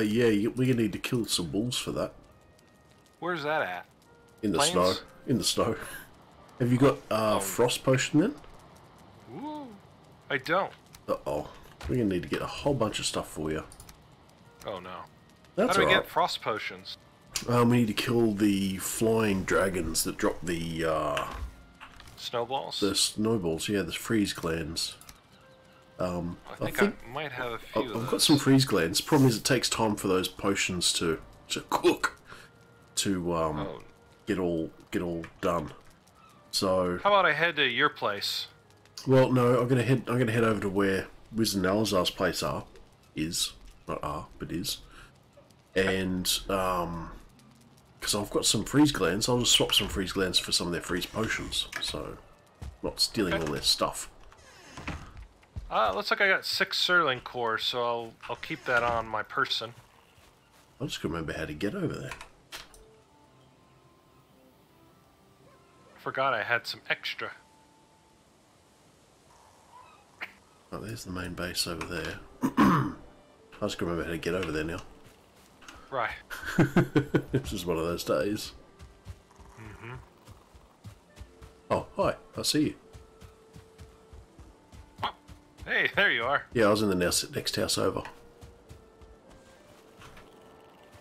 yeah, you, we need to kill some wolves for that. Where's that at? In the Plains? snow. In the snow. Have you got uh, Oh. frost potion then? Ooh. I don't. Uh-oh. We're going to need to get a whole bunch of stuff for you. Oh no. That's How do we alright. get frost potions? Um, we need to kill the flying dragons that drop the, uh, Snowballs? the snowballs. Yeah, the freeze glands. Um, I think I, think- might have a I've few of I've those. got some freeze glands. Problem is, it takes time for those potions to to cook, to um, Oh. get all get all done. So, How about I head to your place? well, no, I'm gonna head. I'm gonna head over to where Wiz and Alazar's place are, is not are, but is, and um, because I've got some freeze glands, I'll just swap some freeze glands for some of their freeze potions. So, not stealing Okay. all their stuff. Uh, looks like I got six Surtling cores, so I'll I'll keep that on my person. I just can't remember how to get over there. Forgot I had some extra. Oh, there's the main base over there. I just can remember how to get over there now. Right. this is one of those days. Oh, hi. I see you. Hey, there you are. Yeah, I was in the next, next house over.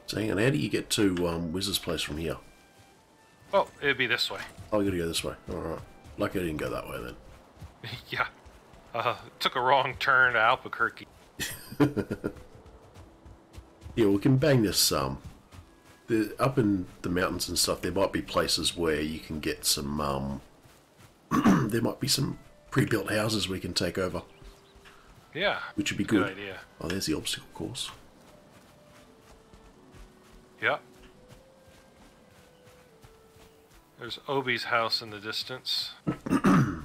So hang on, how do you get to um, Wizard's place from here? Oh, it'd be this way. Oh, I gotta go this way. Alright. Lucky I didn't go that way then. yeah. Uh, took a wrong turn to Albuquerque. Yeah, we can bang this. Um, the, up in the mountains and stuff, there might be places where you can get some. Um, there might be some pre-built houses we can take over, Yeah. which would be Good good. idea. Oh, there's the obstacle course. Yep. There's Obi's house in the distance.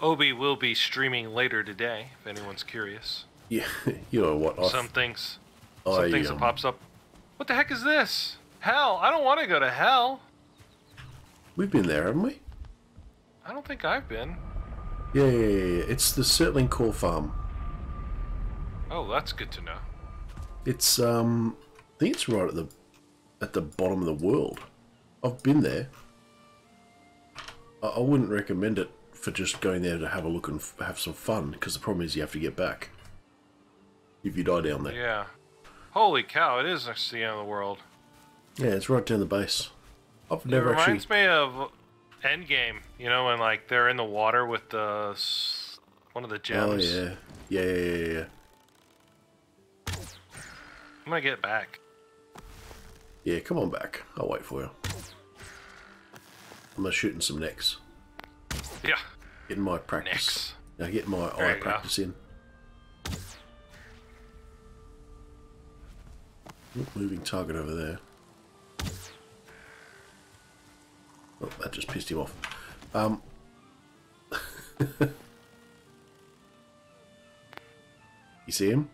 Obi will be streaming later today, if anyone's curious. Yeah, you know what? I, Some things, some I, things um, that pops up. What the heck is this? Hell, I don't want to go to hell. We've been there, haven't we? I don't think I've been. Yeah, yeah, yeah. yeah. It's the Surtling Core Farm. Oh, that's good to know. It's um, I think it's right at the at the bottom of the world. I've been there. I, I wouldn't recommend it for just going there to have a look and f- have some fun because the problem is you have to get back if you die down there. Yeah. Holy cow, it is next to the end of the world. Yeah, it's right down the base. I've It never actually. reminds me of Endgame, you know, when like they're in the water with the s- one of the Oh gems. yeah, yeah, yeah, yeah, yeah. I'm gonna get back. Yeah, come on back. I'll wait for you. I'm gonna shooting some necks. Yeah. Getting my practice. Necks. Now getting my There eye you go. practice in. Moving target over there. Oh, that just pissed him off. Um. you see him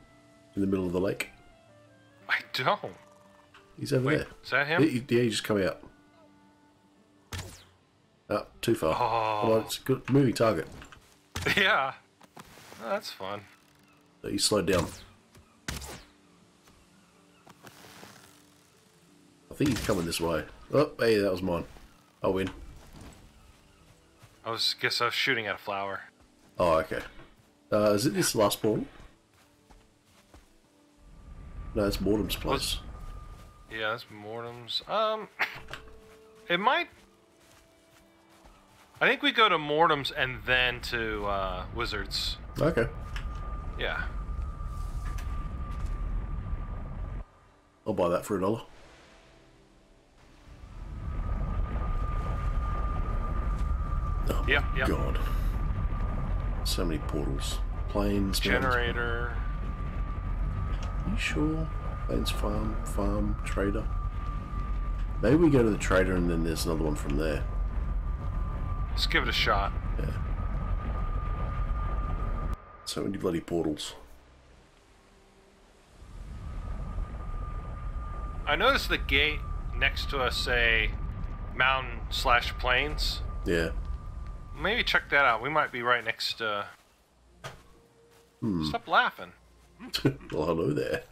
in the middle of the lake? I don't. He's over Wait, there. is that him? yeah, he just come out. Ah, too far. Oh. Well, it's a good moving target. yeah. Oh, that's fun. He slowed down. I think he's coming this way. Oh, hey, that was mine. I win. I was guess I was shooting at a flower. Oh, okay. Uh, is it this last ball? No, it's Mortem's place. Yeah, it's Mortem's. Um, it might. I think we go to Mortem's and then to uh, Wizards. Okay. Yeah. I'll buy that for a dollar. Oh, Yeah, yeah. God. So many portals. Plains, mountains. Generator. you sure? Plains Farm, Farm, Trader. Maybe we go to the Trader and then there's another one from there. Let's give it a shot. Yeah. So many bloody portals. I noticed the gate next to us say mountain slash plains. Yeah. Maybe check that out. We might be right next to. Hmm. Stop laughing. well, hello there.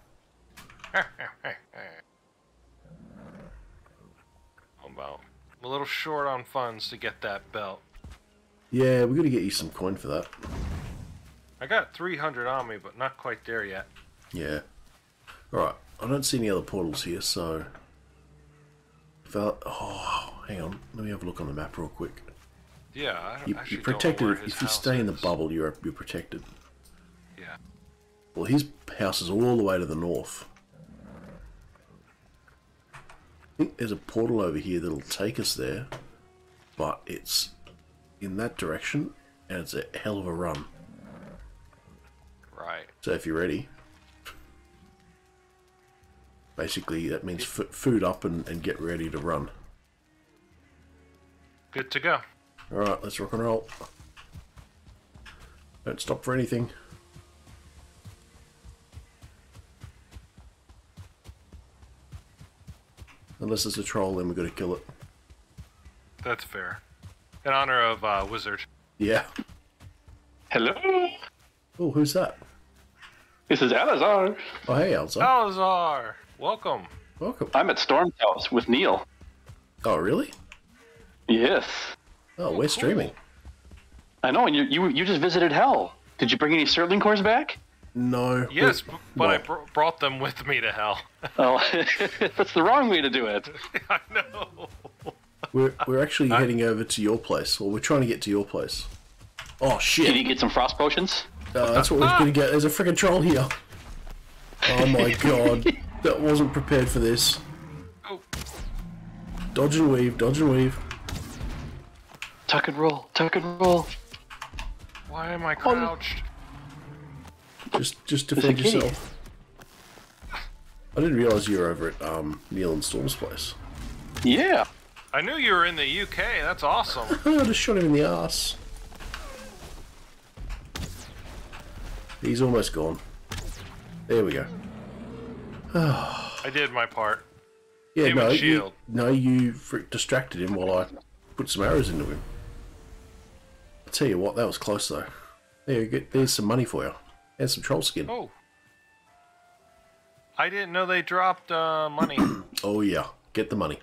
How about I'm a little short on funds to get that belt. Yeah, we're gonna get you some coin for that. I got 300 on me, but not quite there yet. Yeah. Alright, I don't see any other portals here, so... I... Oh, hang on. Let me have a look on the map real quick. Yeah, You, actually you're don't know protected. If, you stay in the bubble, you're, you're protected. Yeah. Well, his house is all the way to the north. I think there's a portal over here that'll take us there, but it's in that direction, and it's a hell of a run. Right. So if you're ready, basically that means food up and, and get ready to run. Good to go. All right, let's rock and roll. Don't stop for anything. Unless it's a troll, then we've got to kill it. That's fair. In honor of uh, Wizard. Yeah. Hello, Oh, who's that? this is Alazar. Oh, hey, Elsa. Salazar! Welcome. Welcome. I'm at Storm's house with Neil. Oh, really? Yes, Oh, we're cool. streaming. I know. And you you you just visited Hell. Did you bring any Surtling cores back? No. Yes, b- but I br- brought them with me to hell. Oh, that's the wrong way to do it. I know. We're, we're actually heading over to your place. Well, we're trying to get to your place. Oh, shit. Did you get some frost potions? Uh, that's what we're gonna get. There's a freaking troll here. Oh my god. That wasn't prepared for this. Oh, Dodge and weave, dodge and weave. Tuck and roll, tuck and roll. why am I crouched? Just just defend yourself. I didn't realise you were over at um, Neil and Storm's place. Yeah. I knew you were in the UK. That's awesome. Oh, I just shot him in the ass. He's almost gone. There we go. I did my part. Yeah, Him no, and you, no, you distracted him while I put some arrows into him. Tell you what, that was close though. There you go. There's some money for you. And some troll skin. Oh. I didn't know they dropped uh, money. Oh yeah, get the money.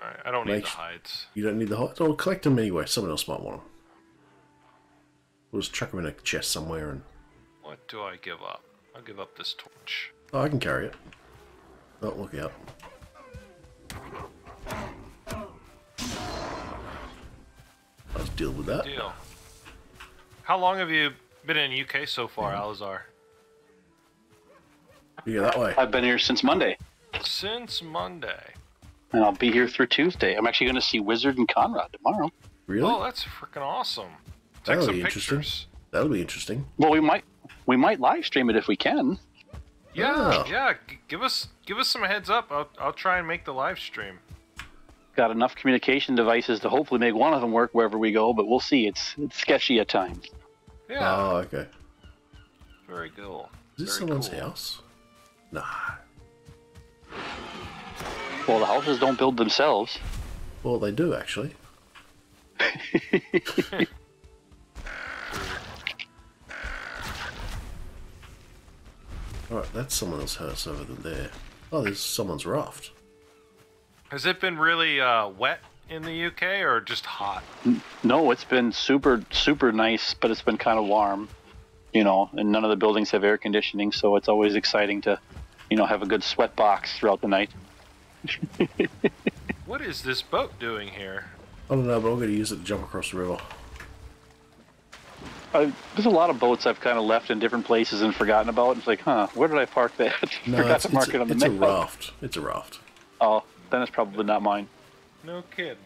Alright, I don't need the hides. You don't need the hot. Oh, collect them anyway. Someone else might want them. We'll just chuck them in a chest somewhere, and What do I give up? I'll give up this torch. oh, I can carry it. Oh, look out! Let's deal with that. Deal. How long have you been in UK so far, Alazar? You go that way. I've been here since Monday, Since Monday. and I'll be here through Tuesday. I'm actually going to see Wizard and Conrad tomorrow. Really? Oh, that's freaking awesome. Take That'll some be interesting. That'll be interesting. Well, we might we might live stream it if we can. Yeah, Oh. yeah. G- give us give us some heads up. I'll I'll try and make the live stream. Got enough communication devices to hopefully make one of them work wherever we go, but we'll see. It's it's sketchy at times. Yeah, Oh, okay. very cool. Is this Very someone's cool. house? Nah. Well, the houses don't build themselves. Well, they do actually. Alright, that's someone else's house over there. Oh, there's someone's raft. Has it been really uh, wet in the UK or just hot? No, it's been super super nice, but it's been kind of warm, you know. And none of the buildings have air conditioning, so it's always exciting to, you know, have a good sweat box throughout the night. What is this boat doing here? I don't know, but I'm going to use it to jump across the river. I, there's a lot of boats I've kind of left in different places and forgotten about. It's like, huh, where did I park that? No, Forgot it's, to mark it's, it on a, the it's a raft. It's a raft. Oh, then it's probably not mine. No kid.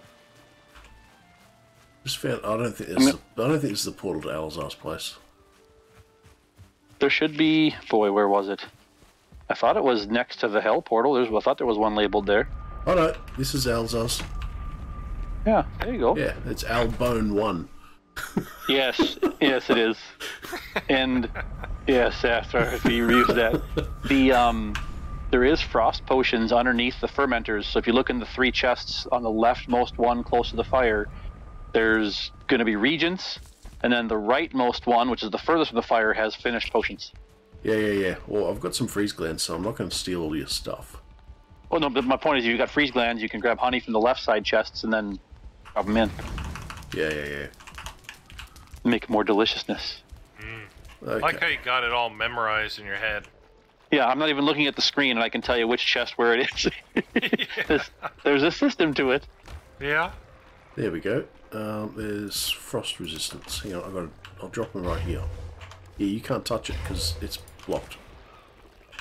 Just found. I don't think this. Is, I don't think this is the portal to Alzar's place. There should be. Boy, where was it? I thought it was next to the hell portal. There's. I thought there was one labeled there. Oh no, this is Alzar's. Yeah, there you go. Yeah, it's Albone One. Yes, yes, it is. And yes, after if you use that, the um, there is frost potions underneath the fermenters. So if you look in the three chests on the leftmost one close to the fire, there's going to be regents, and then the rightmost one, which is the furthest from the fire, has finished potions. Yeah, yeah, yeah. Well, I've got some freeze glands, so I'm not going to steal all your stuff. Well, no, but my point is, if you've got freeze glands, you can grab honey from the left side chests and then drop them in. Yeah, yeah, yeah. Make more deliciousness. Hmm. Okay. Like how you got it all memorized in your head. Yeah, I'm not even looking at the screen, and I can tell you which chest where it is. there's, there's a system to it. Yeah. There we go. Um, there's frost resistance. Hang on, I've got. To, I'll drop them right here. Yeah, you can't touch it because it's blocked.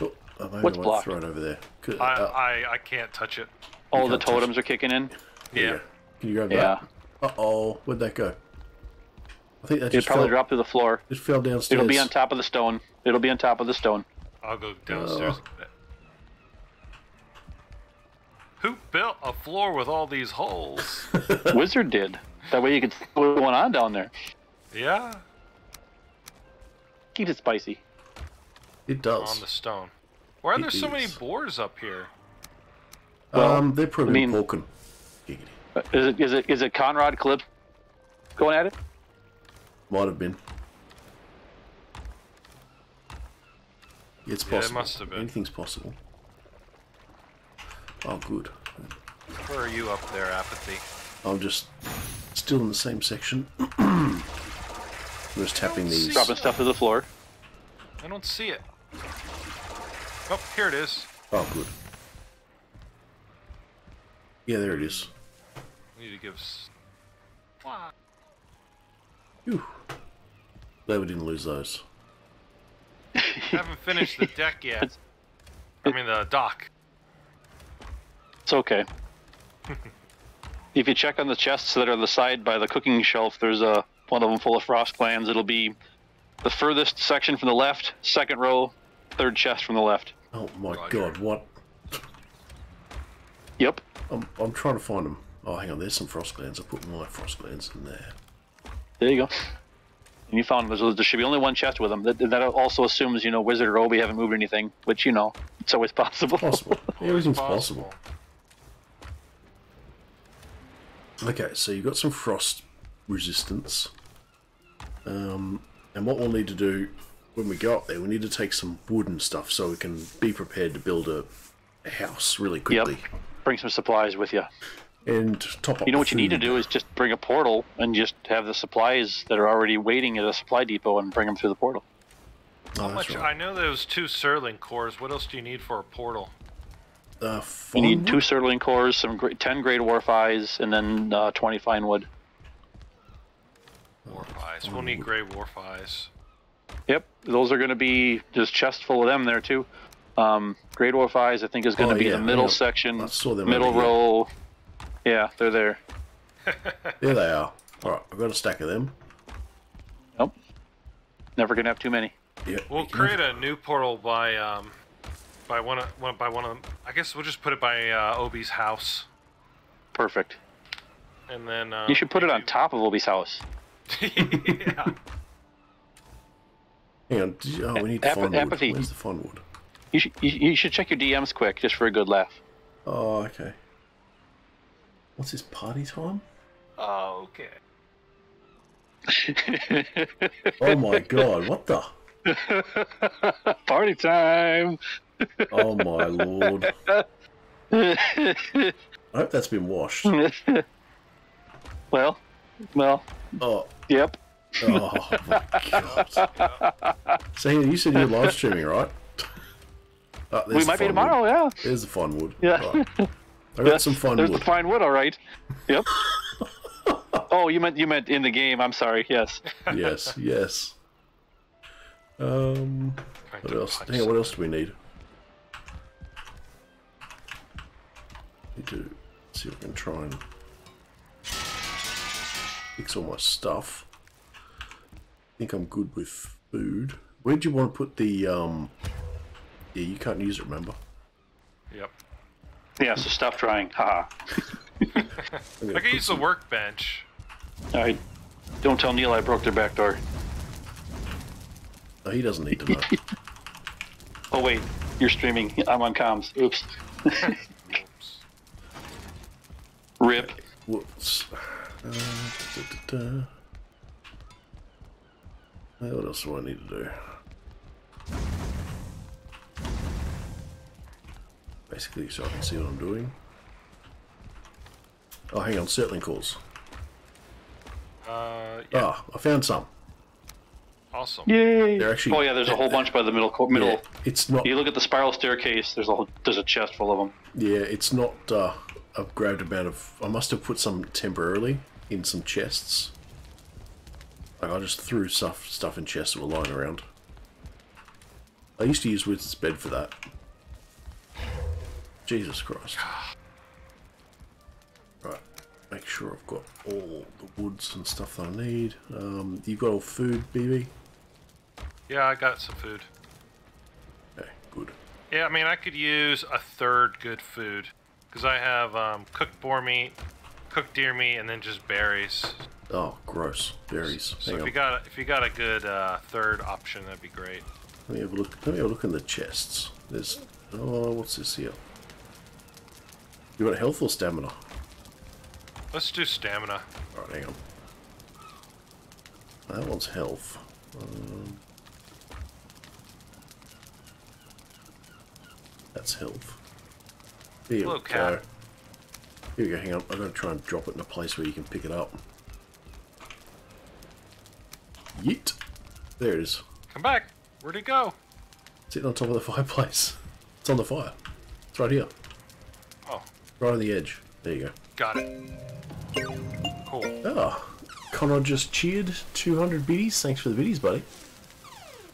Oh, I maybe What's I blocked? throw it over there. I, uh, I, I can't touch it. All the totems are kicking in. there Yeah. Can you grab Yeah. that? Uh oh, where'd that go? I think that It just probably fell, dropped to the floor. it fell downstairs. It'll be on top of the stone. It'll be on top of the stone. I'll go downstairs. Oh. Who built a floor with all these holes? Wizard did. That way you could see what's going on down there. yeah. Keeps it spicy. It does. On the stone. Why are there It so many is. boars up here? Well, um, they're probably I mean- porking. Giggity. Is it is it is it Conrad Clip going at it? Might have been. It's Yeah, it possible. must have been. Anything's possible. Oh, good. Where are you up there, Apathy? I'm just still in the same section. I'm just tapping these. Dropping stuff to the floor. I don't see it. Oh, here it is. Oh, good. Yeah, there it is. I need to give. s- Phew. Glad we didn't lose those. Haven't finished the deck yet. I mean the dock. It's okay. if you check on the chests that are on the side by the cooking shelf, there's a one of them full of frost glands. It'll be the furthest section from the left, second row, third chest from the left. Oh my Roger. god, what? Yep. I'm, I'm trying to find them. Oh, hang on, there's some frost glands. I put my frost glands in there. There you go. And you found there's, there should be only one chest with them. That, that also assumes you know Wizard or Obi haven't moved anything, which you know it's always possible. Possible. Everything's Always possible. Okay, so you've got some frost resistance. Um, and what we'll need to do when we go up there, we need to take some wood and stuff so we can be prepared to build a, a house really Yep. quickly. Bring some supplies with you. And top up You know the what you need to do is just bring a portal and just have the supplies that are already waiting at a supply depot and bring them through the portal. Oh, How much? right. I know those two Surtling cores. What else do you need for a portal? Uh, You need two wood? Surtling cores, some gra- 10 Greydwarf Eyes, and then uh, 20 Fine Wood. Warp eyes. We'll need greydwarf eyes. Yep, those are going to be just chest full of them there too. Um, Greydwarf Eyes, I think, is going to Oh, be yeah, the middle yeah. section, I saw them middle row. Yeah, they're there. There they are. Alright, I've got a stack of them. Nope, never going to have too many. Yep. We'll create a new portal by um, by one of one by one of them. I guess we'll just put it by uh, Obi's house, Perfect. and then uh, You should put it on top of Obi's house. yeah. Hang on. Did you, oh, we need to Ap- find apathy. wood. Where's the fun wood? You should you, you should check your DMs quick just for a good laugh. Oh, okay. What's his party time? Oh, okay. Oh my god, what the? Party time. Oh my lord. I hope that's been washed. well, well, Oh, yep. oh my god. So here, you said you're live streaming, right? Oh, We might be tomorrow, wood. yeah. There's the fun wood. Yeah. Right. I got some fun There's wood. the fine wood, all right. Yep. oh, you meant you meant in the game. I'm sorry. Yes. yes, yes. Um, what else? punch Hang on, what else do we need? Need to see if I can try and fix all my stuff. I think I'm good with food. Where'd you want to put the, um... Yeah, you can't use it, remember? Yep. Yeah. So stop trying. Haha. I'm gonna I put can use the workbench. All right. Don't tell Neil I broke their back door. No, he doesn't need to know. Oh wait, you're streaming. I'm on comms. Oops. Oops. Rip. Whoops. Uh, da, da, da. Uh, what else do I need to do? Basically, so I can see what I'm doing. Oh, hang on, Surtling cores. Uh, yeah, Ah, I found some. awesome. Yay! They're actually- oh yeah, there's a whole bunch by the middle. co- Middle. Yeah, it's not. You look at the spiral staircase. There's a whole, there's a chest full of them. Yeah, it's not uh, a great amount of. I must have put some temporarily in some chests. Like I just threw stuff stuff in chests that were lying around. I used to use Wizard's bed for that. Jesus Christ. Right, make sure I've got all the woods and stuff that I need. Um, you got all food, BB? Yeah, I got some food. Okay, good. Yeah, I mean, I could use a third good food because I have um, cooked boar meat, cooked deer meat, and then just berries. Oh, gross. Berries. So Hang if on. you got if you got a good uh, third option, that'd be great. Let me have a look. Let me have a look in the chests. There's oh, what's this here? You got health or stamina? Let's do stamina. All right, hang on. That one's health. Um, that's health. Here Hello, we cat. go. Here we go. Hang on. I'm gonna try and drop it in a place where you can pick it up. Yeet. There it is. Come back. Where'd it go? Sitting on top of the fireplace. It's on the fire. It's right here. Oh, Right on the edge. There you go. got it. Cool. go. Ah, Conrad just cheered 200 biddies. Thanks for the biddies, buddy.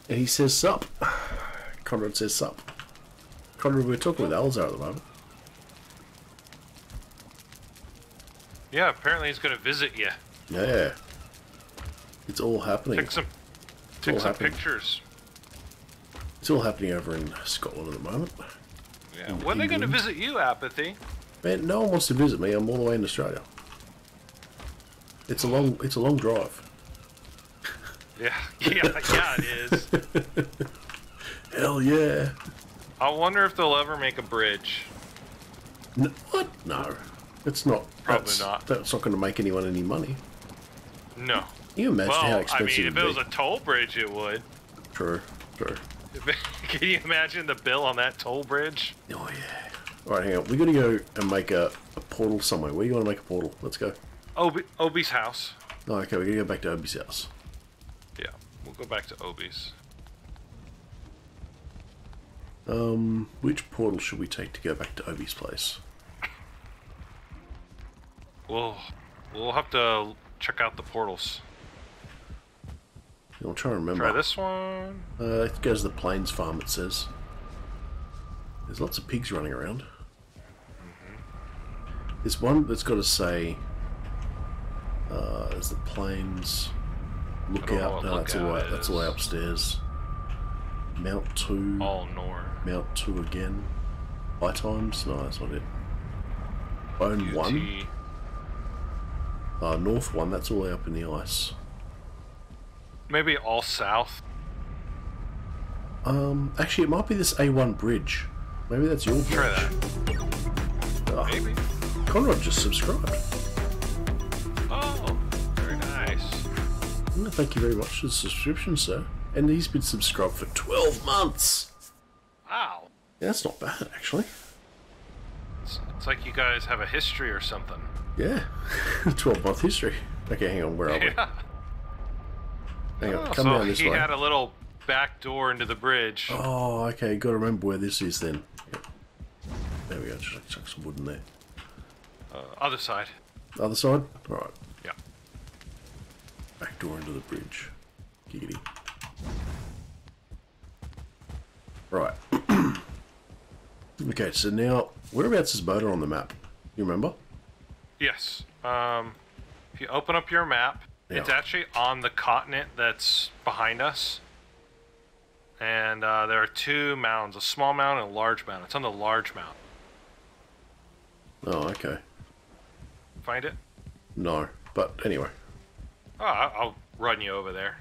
And he says sup. Conrad says sup. Conrad, we're talking with Alzar at the moment. Yeah, apparently he's gonna visit you. Yeah. It's all happening. Take some, take some happening. pictures. It's all happening over in Scotland at the moment. Yeah. When are they gonna visit you, Apathy? Man, no one wants to visit me. I'm all the way in Australia. It's a long, it's a long drive. Yeah, yeah, yeah, it is. Hell yeah. I wonder if they'll ever make a bridge. N- what? No. It's not. Probably that's, not. That's not going to make anyone any money. No. Can you imagine how Well, I expensive mean, if it'd it was be? a toll bridge, it would. True, true. Can you imagine the bill on that toll bridge? Oh yeah. All right, hang on. We're going to go and make a, a portal somewhere. Where you want to make a portal? Let's go. Obi, Obi's house. Oh, okay, we're gonna go back to Obi's house. Yeah, we'll go back to Obi's. Um, which portal should we take to go back to Obi's place? We'll we'll have to check out the portals. I'm trying to remember. Try this one. Uh, it goes to the plains farm. It says. There's lots of pigs running around. There's one that's got to say. Uh, there's the plains Lookout. No, that's all lookout. That's all way upstairs. Mount two. All north. Mount two again. High times? No, that's not it. Bone one. UT. Uh, north one. That's all the way up in the ice. Maybe all south. Um, actually, it might be this A1 bridge. Maybe that's your bridge. Try that. Maybe. Conrad just subscribed. Oh, very nice. Mm, Thank you very much for the subscription, sir. And he's been subscribed for 12 months. Wow. Yeah, that's not bad, actually. It's, it's like you guys have a history or something. Yeah. 12 month history. Okay, hang on. Where are we? Yeah. Hang on. Oh, Come so down this he way. had a little back door into the bridge. Oh, okay. Got to remember where this is then. Yep. There we go. Just chuck some wood in there. Uh, other side. Other side? Alright. Yeah. Back door into the bridge. Giggity. Right. okay, so now, whereabouts is Moder on the map? You remember? Yes. Um, if you open up your map, it's actually on the continent that's behind us. And uh, there are two mounds, a small mound and a large mound. It's on the large mound. Oh, okay. Find it? No. But anyway. Oh, I'll run you over there.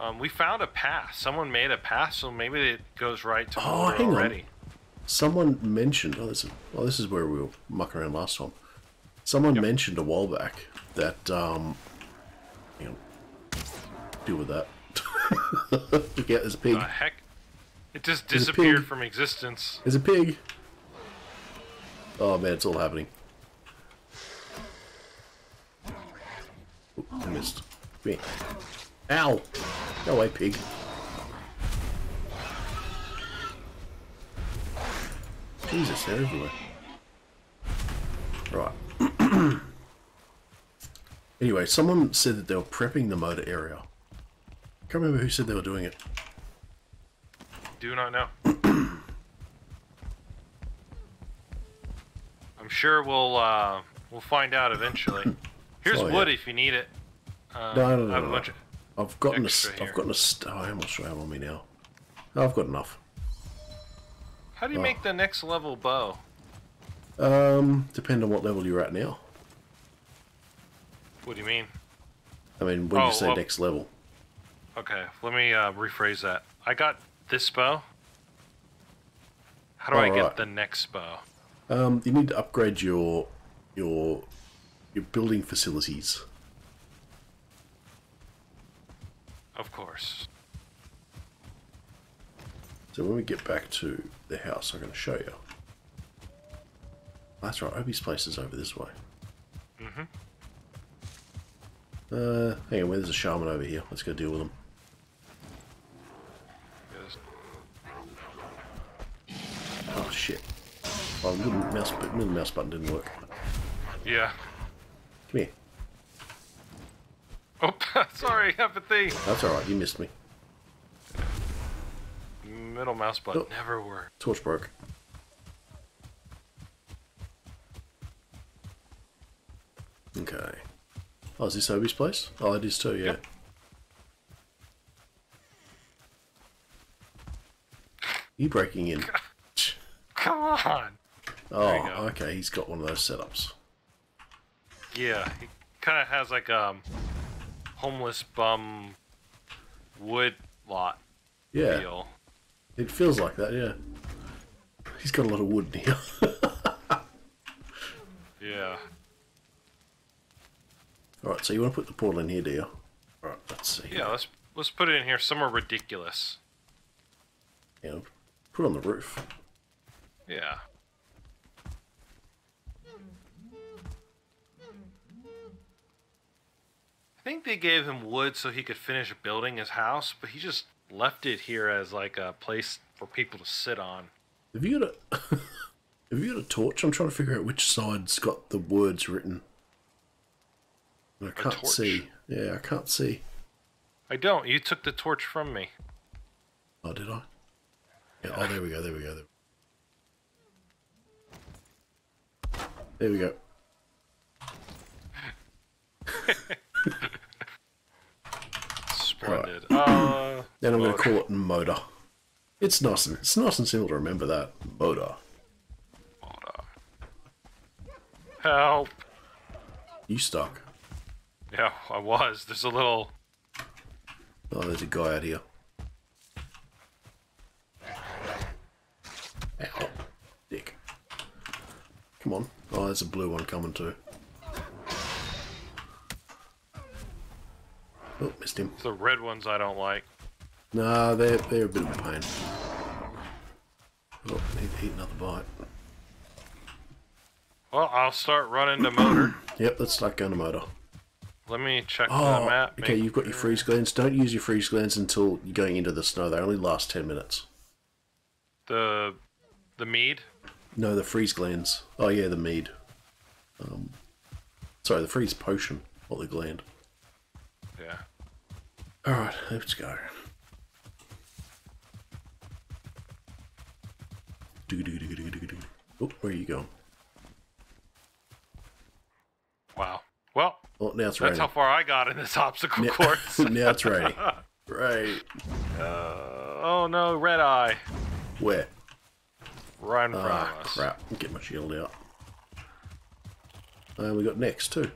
Um, we found a path. Someone made a path, so maybe it goes right to Oh, hang on. Someone mentioned. Oh, this is, well, this is where we were mucking around last time. Someone Yep. mentioned a while back that. Um, hang on. Deal with that. yeah, there's a pig. The heck? It just disappeared from existence. There's a pig. Oh man, it's all happening. Oop, I missed. Here. Ow! Go away, pig. Jesus, they're everywhere. Right. anyway, someone said that they were prepping the Moder area. Can't remember who said they were doing it. Do not know. I'm sure we'll uh, we'll find out eventually. Here's Oh, yeah. wood if you need it. Uh, No, no, no, I have no, a bunch no. I've gotten a, Extra st- here. I've gotten a, st- oh, how much do I have on me now? Oh, I've got enough. how do you Oh. make the next level bow? Um, depend on what level you're at now. What do you mean? I mean, when Oh, you say well- next level, Okay, let me uh, rephrase that. I got this bow. How do I Alright. get the next bow? um, you need to upgrade your your your building facilities. Of course. So when we get back to the house, I'm going to show you. That's right, Obi's place is over this way. Mhm. Uh, hang on, there's a shaman over here. Let's go deal with him. Yes. Oh shit! Oh, middle mouse, middle mouse button didn't work. Yeah. Come here. Oh, sorry, empathy. That's all right. You missed me. Middle mouse button Oh. never worked. Torch broke. Okay. Oh, is this Obi's place? Oh, it is too, yeah. Yep. You breaking in? Come on. Oh, okay. He's got one of those setups. Yeah, he kind of has like a homeless bum wood lot Yeah, deal. it feels like that. Yeah. He's got a lot of wood in here. Yeah. All right. So you want to put the portal in here, do you? All right. Let's see. Yeah, let's let's put it in here somewhere ridiculous. Yeah, put it on the roof. Yeah. Think they gave him wood so he could finish building his house, but he just left it here as like a place for people to sit on. Have you got a Have you got a torch? I'm trying to figure out which side's got the words written. And I can't see. Yeah, I can't see. I don't. You took the torch from me. Oh, did I? Yeah. Oh, there we go. There we go. There, there we go. Splendid. Uh, Then I'm going to call it Moder. It's nice and it's nice and simple to remember that Moder. On. Help. You stuck. Yeah, I was. There's a little. Oh, there's a guy out here. Ow. Dick. Come on. Oh, there's a blue one coming too. Oh, missed him. The red ones I don't like. Nah, they're, they're a bit of a pain. Oh, need to eat another bite. Well, I'll start running the Moder. Yep, let's start going to Moder. Let me check Oh, the map. okay, you've got your freeze glands. Don't use your freeze glands until you're going into the snow. They only last 10 minutes. The the mead. No, the freeze glands. Oh, yeah, the mead. Um, sorry, the freeze potion, not the gland. Yeah. Alright, let's go. Oh, where are you going? Wow. Well, Oh, now it's that's how far I got in this obstacle Now- course. now it's raining. Right. Uh, oh no, red eye. Where? Right in front Ah, of us. crap. Get my shield out. And we got next, too.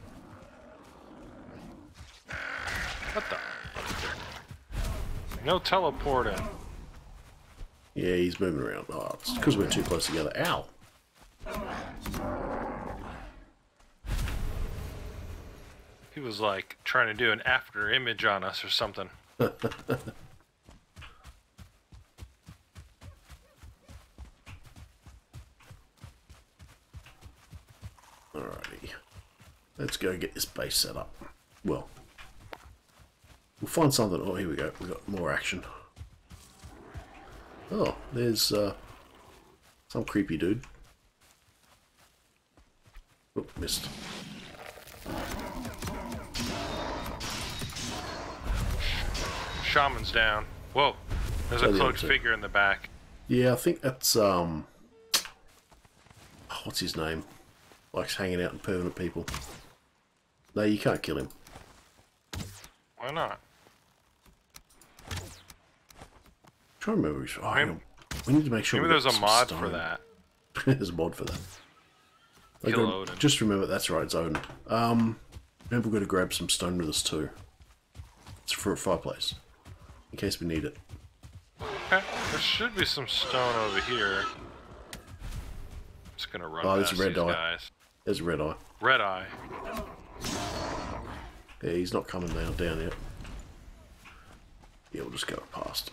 What the? No teleporting. Yeah, he's moving around. Oh, it's because we're too close together. Ow! He was like trying to do an after image on us or something. Alrighty. Let's go get this base set up. Well, we'll find something. Oh, here we go. We got more action. Oh, there's uh, some creepy dude. Oh, missed. Shaman's down. Whoa. There's a cloaked figure in the back. Yeah, I think that's um, oh, what's his name? Likes hanging out with permanent people. No, you can't kill him. Why not? Trying to remember. Oh, on. we need to make sure. Maybe we a mod for that. there's a mod for that. I Kill gotta- Odin. Just remember, that's right, it's Odin. Um, remember we've got to grab some stone with us too. It's for a fireplace, in case we need it. Okay. There should be some stone over here. Just gonna run Oh, there's a red dye. guys. There's a red eye. Red eye. Yeah, he's not coming down down yet. Yeah, we'll just go past.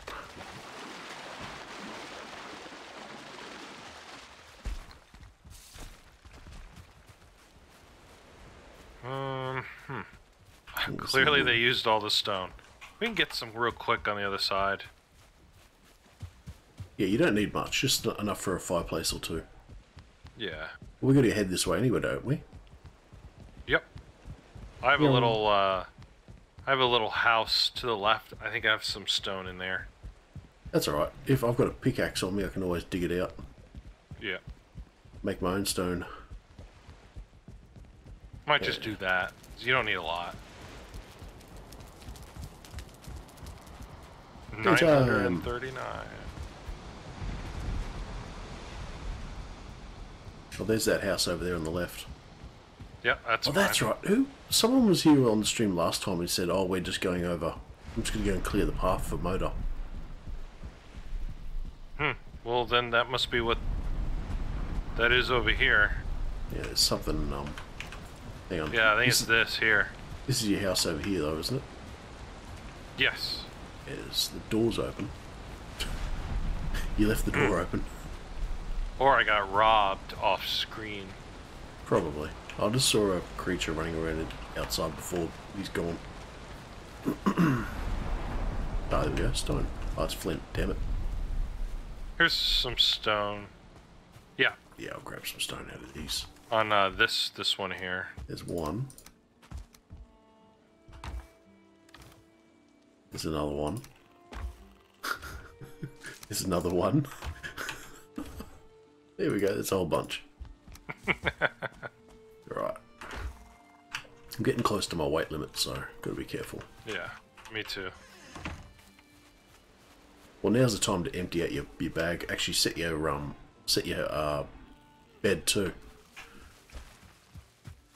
Um, hmm. Clearly they used all the stone. We can get some real quick on the other side. Yeah, you don't need much, just enough for a fireplace or two. Yeah. We're going to head this way anyway, don't we? Yep. I have Yeah. a little, uh, I have a little house to the left. I think I have some stone in there. That's alright. If I've got a pickaxe on me, I can always dig it out. Yeah. Make my own stone. Might just do that. You don't need a lot. Nine hundred and thirty-nine. Oh, there's that house over there on the left. Yep, that's. Oh, that's right. Who? Someone was here on the stream last time and said, "Oh, we're just going over. I'm just going to go and clear the path for Moder." Hmm. Well, then that must be what. That is over here. Yeah, there's something. Um, hang on. Yeah, I think this, it's this here. this is your house over here, though, isn't it? Yes. Yes. The door's open. you left the door open. Or I got robbed off screen. Probably. I just saw a creature running around outside before he's gone. ah, there we go. Stone. Oh, it's flint. Damn it. Here's some stone. Yeah, Yeah, I'll grab some stone out of these. On uh, this this one here is one. There's another one. There's another one. there we go. There's a whole bunch. right. I'm getting close to my weight limit, so gotta be careful. Yeah, me too. Well, now's the time to empty out your, your bag. Actually, set your um, set your uh, bed too.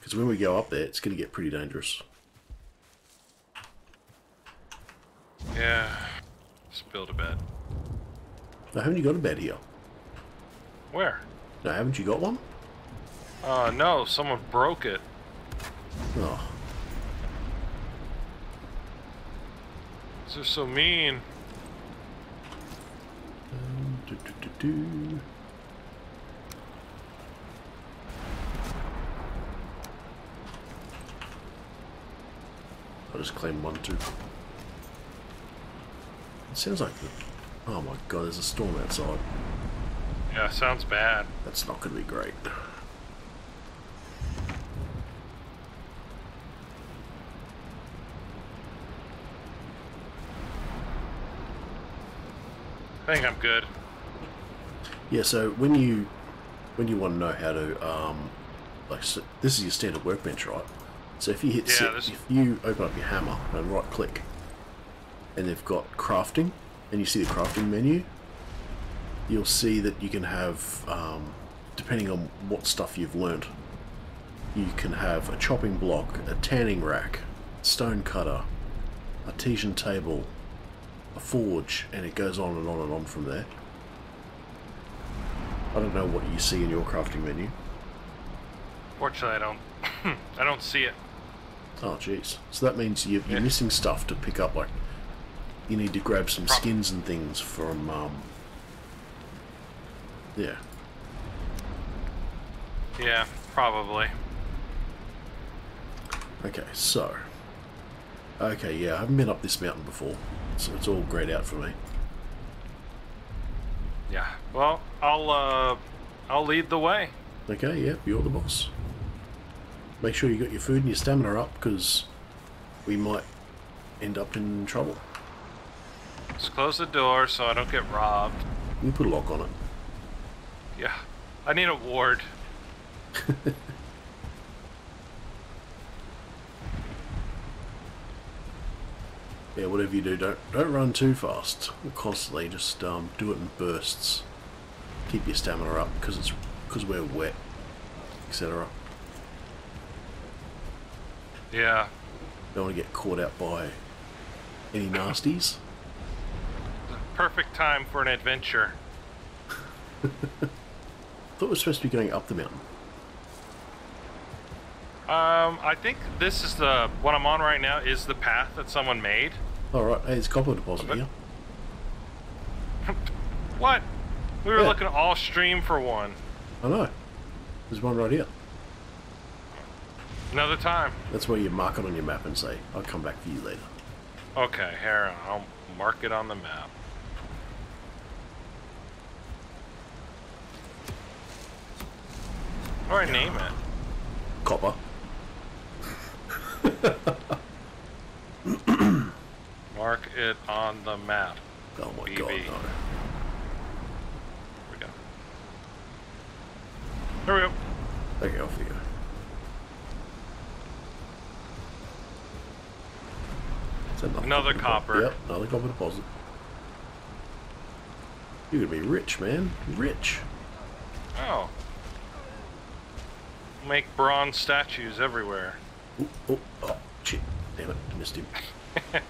Because when we go up there, it's gonna get pretty dangerous. Yeah. Let's build a bed. Now, haven't you got a bed here? Where? No, haven't you got one? Uh, no, someone broke it. Oh, They're so mean. do, do, do, do. I'll just claim one too. It sounds like the. Oh my god, there's a storm outside. Yeah, sounds bad. That's not going to be great. I think I'm good. Yeah, so when you when you want to know how to um, like so this is your standard workbench, right? So if you hit Yeah, this- if you open up your hammer and right click, and they've got crafting, and you see the crafting menu, you'll see that you can have, um, depending on what stuff you've learnt, you can have a chopping block, a tanning rack, stone cutter, artisan table, a forge, and it goes on and on and on from there. I don't know what you see in your crafting menu. Fortunately, I don't. I don't see it. Oh, jeez. So that means you're, you're Yeah. missing stuff to pick up. Like, you need to grab some skins and things from. Um, yeah. Yeah, probably. Okay, so. Okay, yeah, I haven't been up this mountain before, so it's all grayed out for me. Yeah. Well, I'll uh, I'll lead the way. Okay, yeah, you're the boss. Make sure you got your food and your stamina up, because we might end up in trouble. Just close the door so I don't get robbed. You put a lock on it. Yeah. I need a ward. Yeah, whatever you do, don't don't run too fast. Constantly, just um, do it in bursts. Keep your stamina up because it's because we're wet, etc. Yeah. Don't want to get caught out by any nasties. Perfect time for an adventure. thought we were supposed to be going up the mountain. Um, I think this is the what I'm on right now is the path that someone made. All right, hey, it's copper deposit Okay. here. What? We were Yeah. looking all stream for one. I know. There's one right here. Another time. That's where you mark it on your map and say, "I'll come back for you later." Okay, here I'll mark it on the map. Or name it. Copper. Mark it on the map. Oh my BB. god, no. Here we go. There we go. Okay, off you go. Is that Another deposit? copper. Yep, another copper deposit. You're gonna be rich, man. Rich. Oh. Make bronze statues everywhere. Ooh, oh, oh, shit. Damn it, I missed him.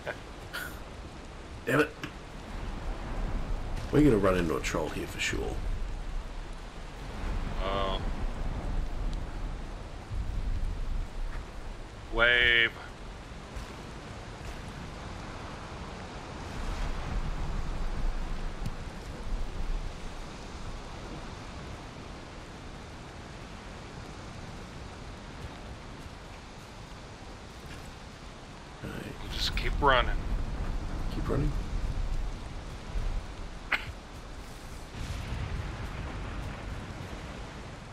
Damn it. We're gonna run into a troll here for sure. Oh. Wave. Okay, Just keep running. keep running.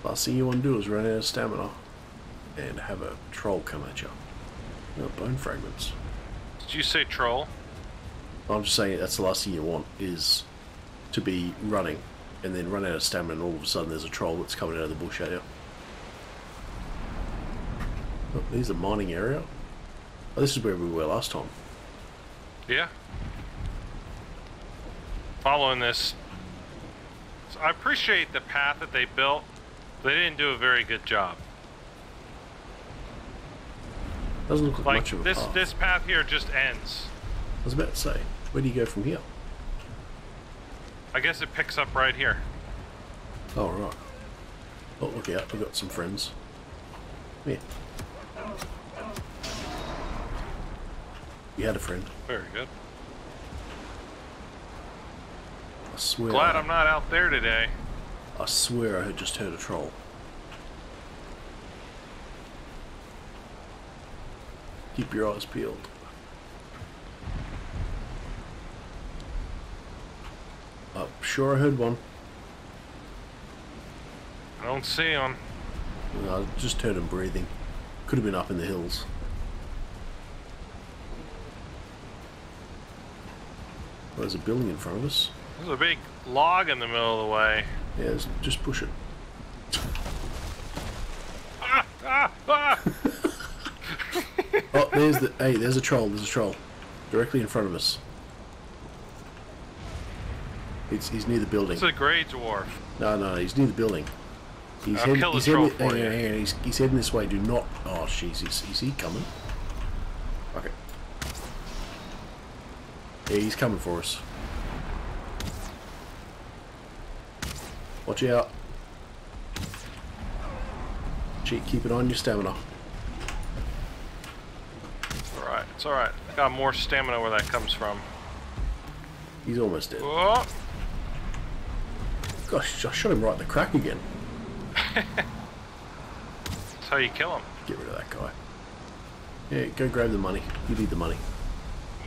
Last thing you want to do is run out of stamina and have a troll come at you. No, bone fragments. Did you say troll? I'm just saying that's the last thing you want is to be running and then run out of stamina and all of a sudden there's a troll that's coming out of the bush at you. Oh, there's a mining area. Oh, this is where we were last time. Yeah. Following this. So I appreciate the path that they built. They didn't do a very good job. Doesn't look like, Like much of a this path. this path here just ends. I was about to say, where do you go from here? I guess it picks up right here. Oh, right. Oh, look out, we've got some friends. Yeah. You had a friend. Very good. I swear. Glad I'm not out there today. I swear I had just heard a troll. Keep your eyes peeled. I'm sure I heard one. I don't see him. I just heard him breathing. Could have been up in the hills. There's a building in front of us. There's a big log in the middle of the way. Yeah, just push it. Ah, ah, ah! Oh, there's the. Hey, there's a troll. There's a troll, directly in front of us. It's, he's near the building. it's a greydwarf. No, no, he's near the building. He's I'll heading. kill the he's troll heading, for hang you. on, hang on, He's, he's heading this way. Do not. Oh, jeez, is, is he coming? Yeah, he's coming for us. Watch out. Cheat, keep it on your stamina. Alright, it's alright. I got more stamina where that comes from. He's almost dead. Oh, Gosh, I shot him right in the crack again. that's how you kill him. Get rid of that guy. Yeah, go grab the money. You need the money.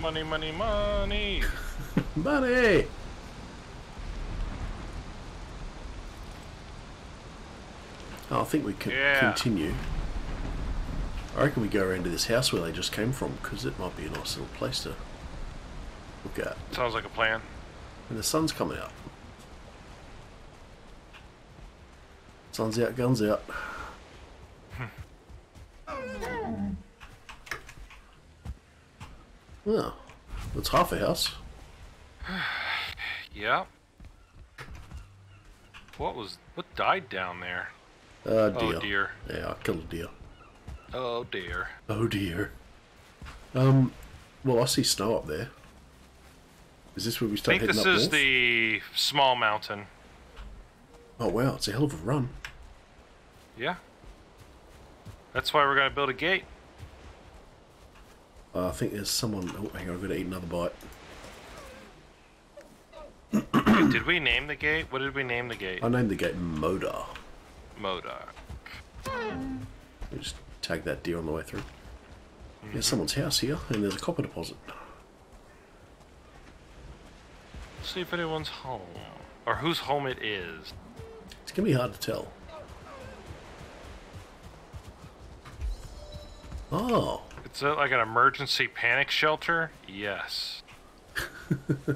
Money, money, money. Money! Oh, I think we can Yeah. continue. I reckon we go around to this house where they just came from, because it might be a nice little place to look at. Sounds like a plan. And the sun's coming out. Sun's out, guns out. Hmm. Oh, that's half a house. Yep. What was what died down there? Oh dear. Oh dear. Yeah, I killed a deer. Oh dear. Oh dear. Um, well, I see snow up there. Is this where we start I think heading this up is north? the small mountain. Oh wow, it's a hell of a run. Yeah. That's why we're gonna build a gate. Uh, I think there's someone. Oh, hang on, I've got to eat another bite. Did we name the gate? What did we name the gate? I named the gate Moder. Moder. We just tag that deer on the way through. Mm-hmm. There's someone's house here, and there's a copper deposit. See if anyone's home. Or whose home it is. It's gonna be hard to tell. Oh, It's a, like an emergency panic shelter? Yes.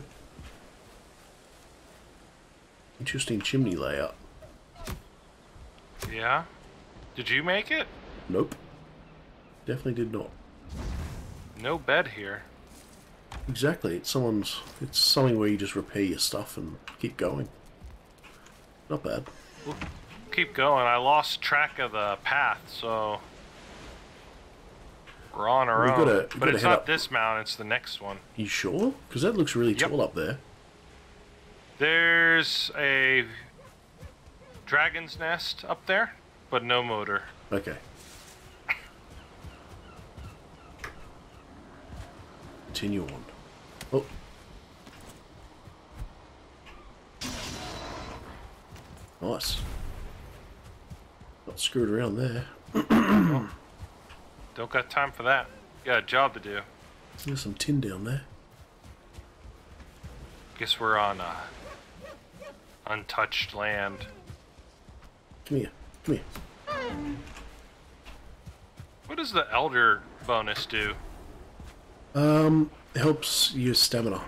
interesting chimney layout. Yeah? Did you make it? Nope. Definitely did not. No bed here. Exactly. It's someone's. It's something where you just repair your stuff and keep going. Not bad. We'll keep going. I lost track of the path, so we're on our We've own. gotta- but it's not up. this mountain, it's the next one. You sure? Because that looks really Yep. tall up there. There's a dragon's nest up there, but no Moder. Okay. Continue on. Oh. Nice. Not screwed around there. Don't got time for that. Got a job to do. There's some tin down there. Guess we're on uh, untouched land. Come here. Come here. What does the elder bonus do? Um, helps your stamina.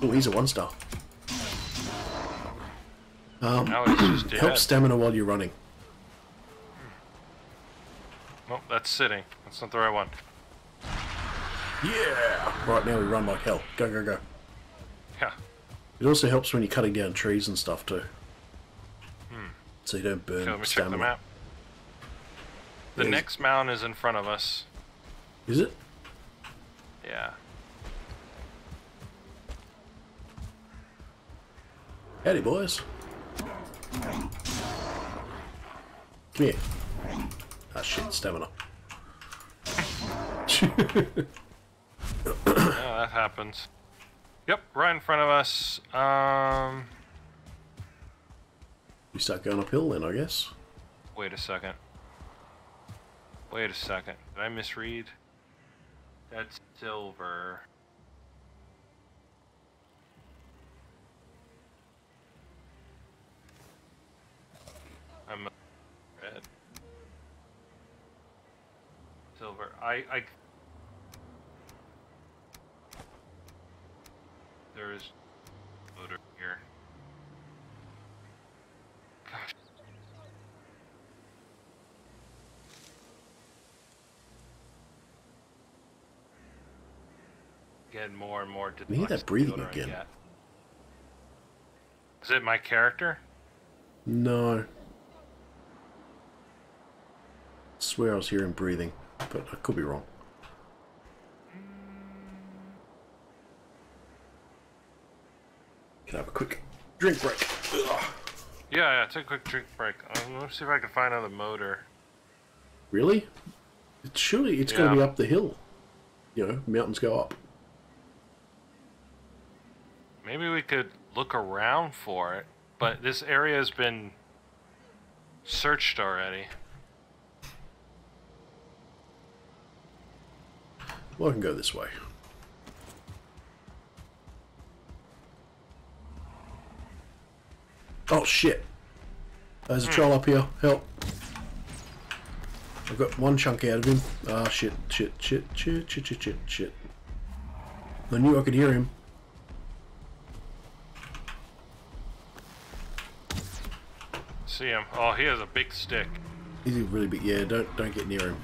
Oh, he's a one star. Um, Now it's just helps stamina while you're running. Oh, that's sitting. That's not the right one. Yeah. Right now we run like hell. Go go go. Yeah. It also helps when you're cutting down trees and stuff too. Hmm. So you don't burn Okay, let me check the map. The Yes. next mound is in front of us. Is it? Yeah. Howdy, boys. Come here. Ah, shit, stamina. Yeah, that happens. Yep, right in front of us. Um, we start going uphill then, I guess. wait a second. Wait a second. Did I misread? That's silver. I'm red. Silver. I I There is Moder here. Gosh. Getting more and more I hear that breathing I again. Is it my character? No. swear I was hearing breathing, but I could be wrong. Can I have a quick drink break? Ugh. Yeah, yeah, take a quick drink break. Um, let me see if I can find another Moder. Really? It's surely it's going to be up the hill. You know, mountains go up. Maybe we could look around for it, but this area has been searched already. Well, I can go this way. Oh shit! There's a troll up here. Help! I've got one chunk out of him. Ah shit, shit, shit, shit, shit, shit, shit, shit. I knew I could hear him. See him. Oh, he has a big stick. He's a really big. Yeah, don't don't get near him.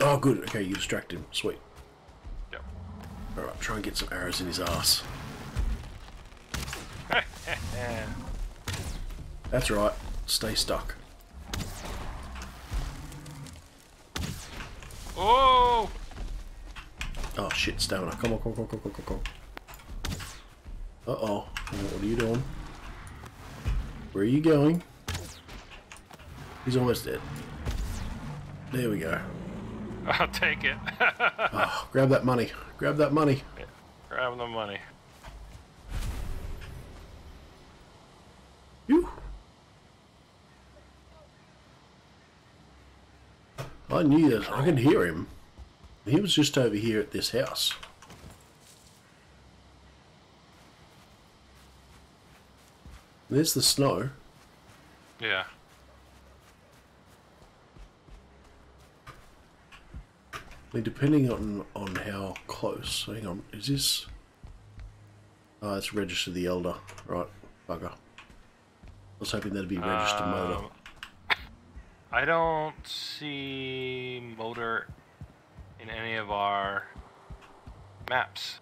Oh, good. Okay, you distract him. Sweet. Yep. All right, try and get some arrows in his ass. That's right. Stay stuck. Oh! Oh shit, stamina. Come on, come on, come on, come on, come on. Uh oh. What are you doing? Where are you going? He's almost dead. There we go. I'll take it. Oh, grab that money. Grab that money. Grab the money. Phew. I knew that. I could hear him. He was just over here at this house. There's the snow. Yeah. Mean, depending on on how close. Hang on, is this? Oh, it's register the elder. Right, bugger. I was hoping that'd be register Moder. Um, I don't see Moder in any of our maps.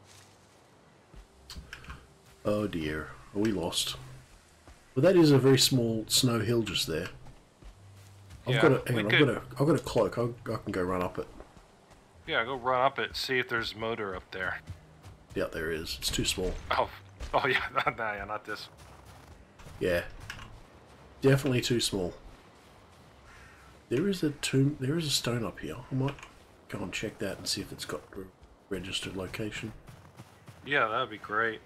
Oh dear, are we lost? Well, that is a very small snow hill just there. I've Yeah, got a, hang on, I've got a, I've got a cloak. I, I can go run up it. Yeah, go run up it, see if there's Moder up there. Yeah, there is. It's too small. Oh, oh yeah, not, nah, yeah, not this. Yeah, definitely too small. There is a tomb. There is a stone up here. I might go and check that and see if it's got a registered location. Yeah, that'd be great.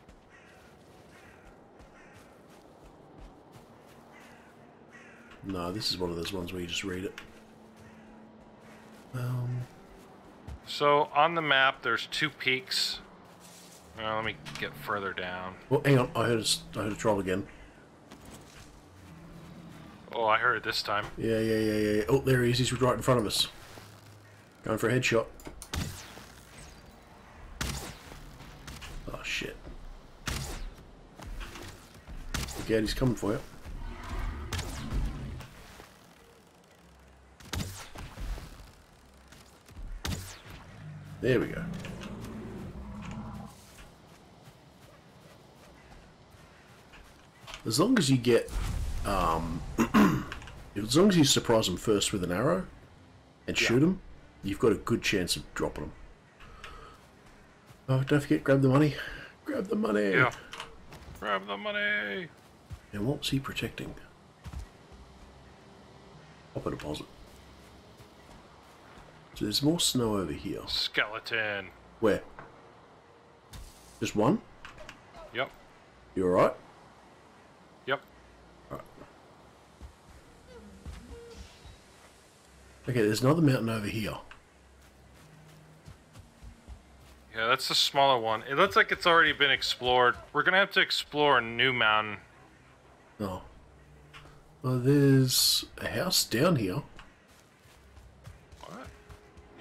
No, this is one of those ones where you just read it. Um, So on the map, there's two peaks. Let me get further down. well, hang on. I heard a, I heard a troll again. Oh, I heard it this time. Yeah, yeah, yeah, yeah. yeah. Oh, there he is. He's right in front of us. Going for a headshot. Oh, shit. Out, he's coming for you. There we go. As long as you get um, as long as you surprise them first with an arrow and shoot them, you've got a good chance of dropping them. Oh, don't forget, grab the money. Grab the money. Yeah. Grab the money. And what's he protecting? Pop a deposit. So there's more snow over here. Skeleton. Where? Just one? Yep. You alright? Yep. Okay, there's another mountain over here. Yeah, that's the smaller one. It looks like it's already been explored. We're gonna have to explore a new mountain. Oh. Well, there's a house down here.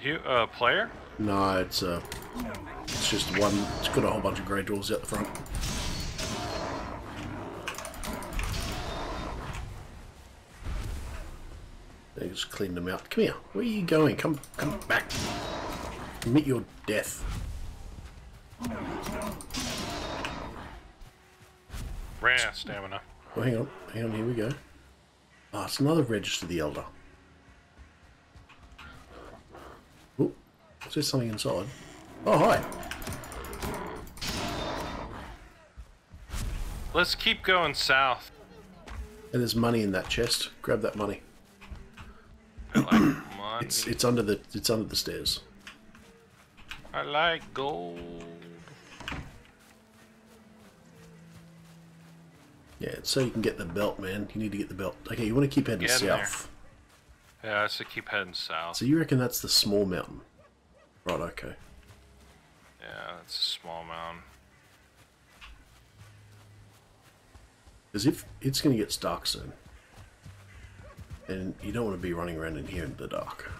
You, uh, player? No, it's uh, it's just one. It's got a whole bunch of grey dwarves out the front. They just cleaned them out. Come here. Where are you going? Come, come back. Meet your death. Ran out of stamina. Oh, hang on, hang on. Here we go. Ah, it's another register the elder. Is there something inside? Oh, hi. Let's keep going south. And there's money in that chest. Grab that money. I like money. It's it's under the it's under the stairs. I like gold. Yeah, so you can get the belt, man. You need to get the belt. Okay, you want to keep heading Get south. Yeah, I so keep heading south. So you reckon that's the small mountain? Right. Okay. Yeah, that's a small mound. As if it's going to get dark soon. And you don't want to be running around in here in the dark.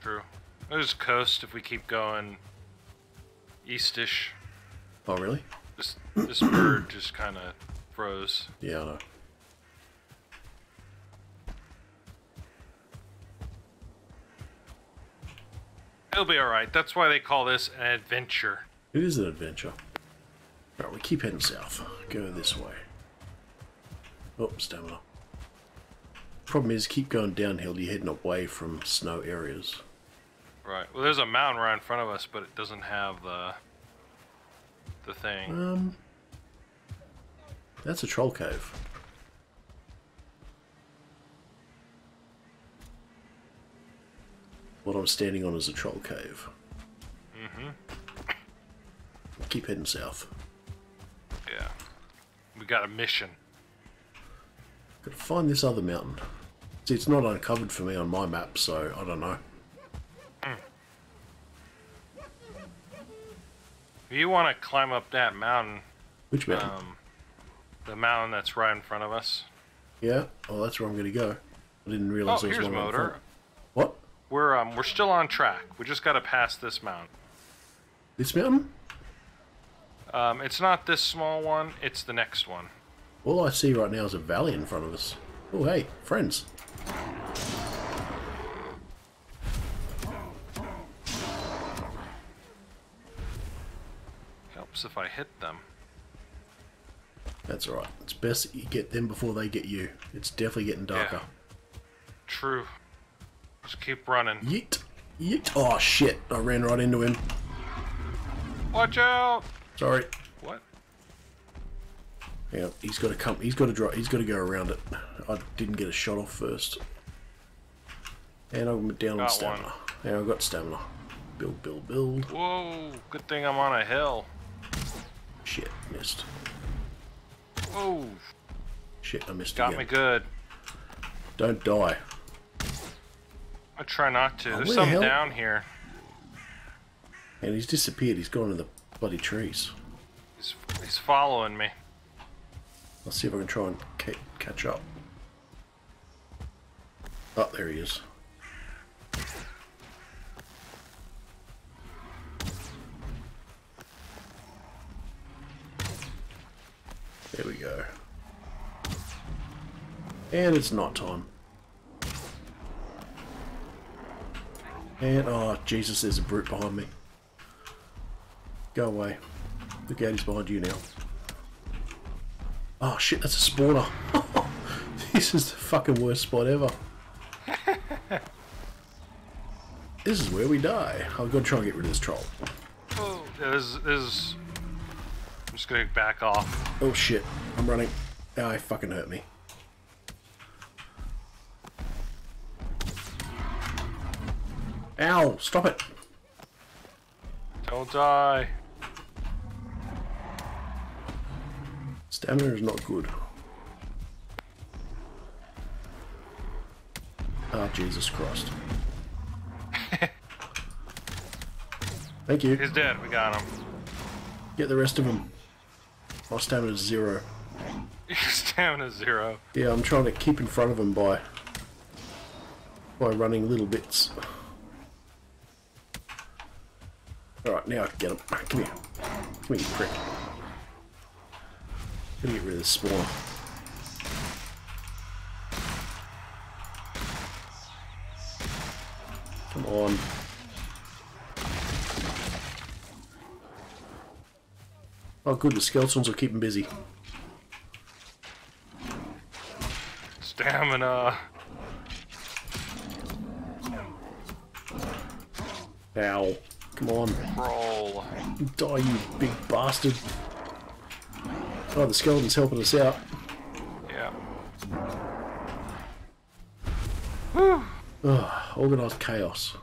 True. There's coast if we keep going eastish. Oh, really? This this bird just kind of froze. Yeah, I know. It'll be all right. That's why they call this an adventure. It is an adventure. Alright, we keep heading south. Go this way. Oh, stamina. Problem is, keep going downhill, you're heading away from snow areas. Right. Well, there's a mountain right in front of us, but it doesn't have the the thing. Um, that's a troll cave. I'm standing on is a troll cave. Mm-hmm. Keep heading south. Yeah. We got a mission. Gotta find this other mountain. See, it's not uncovered for me on my map, so I don't know. If you want to climb up that mountain, Which mountain? um, the mountain that's right in front of us. yeah, oh, that's where I'm gonna go. I didn't Oh, realize there was here's one right in motor. We're um we're still on track. We just got to pass this mountain. This mountain? Um, it's not this small one. It's the next one. All I see right now is a valley in front of us. Oh, hey, friends. Helps if I hit them. That's alright. It's best that you get them before they get you. It's definitely getting darker. Yeah. True. Just keep running. Yeet. Yeet. Oh, shit. I ran right into him. Watch out! Sorry. What? Yeah, he's got to come. He's got to drive. He's got to go around it. I didn't get a shot off first. And I'm down on Got stamina. one. Yeah, I've got stamina. Build, build, build. Whoa! Good thing I'm on a hill. Shit, missed. Whoa! Shit, I missed Got again. me good. Don't die. I try not to. Oh, There's where the some down here. And he's disappeared. He's gone to the bloody trees. He's, he's following me. I'll see if I can try and ca- catch up. Oh, there he is. There we go. And it's not time. And, oh, Jesus, there's a brute behind me. Go away. Look out, he's behind you now. Oh shit, that's a spawner. this is the fucking worst spot ever. this is where we die. I've got to try and get rid of this troll. Oh, this, is. I'm just gonna back off. Oh shit, I'm running. Oh, he fucking hurt me. Ow, stop it. Don't die. Stamina is not good. Oh, Jesus Christ. Thank you. He's dead. We got him. Get the rest of them. My stamina's zero. Your stamina zero. Yeah, I'm trying to keep in front of them by by running little bits. Alright, now I can get him. Come here. Come here, you prick. Gotta get rid of this spawner. Come on. Oh good, the skeletons will keep him busy. Stamina. Ow. Come on. Roll. Die, you big bastard. Oh, the skeleton's helping us out. Yeah. Ugh, organised chaos.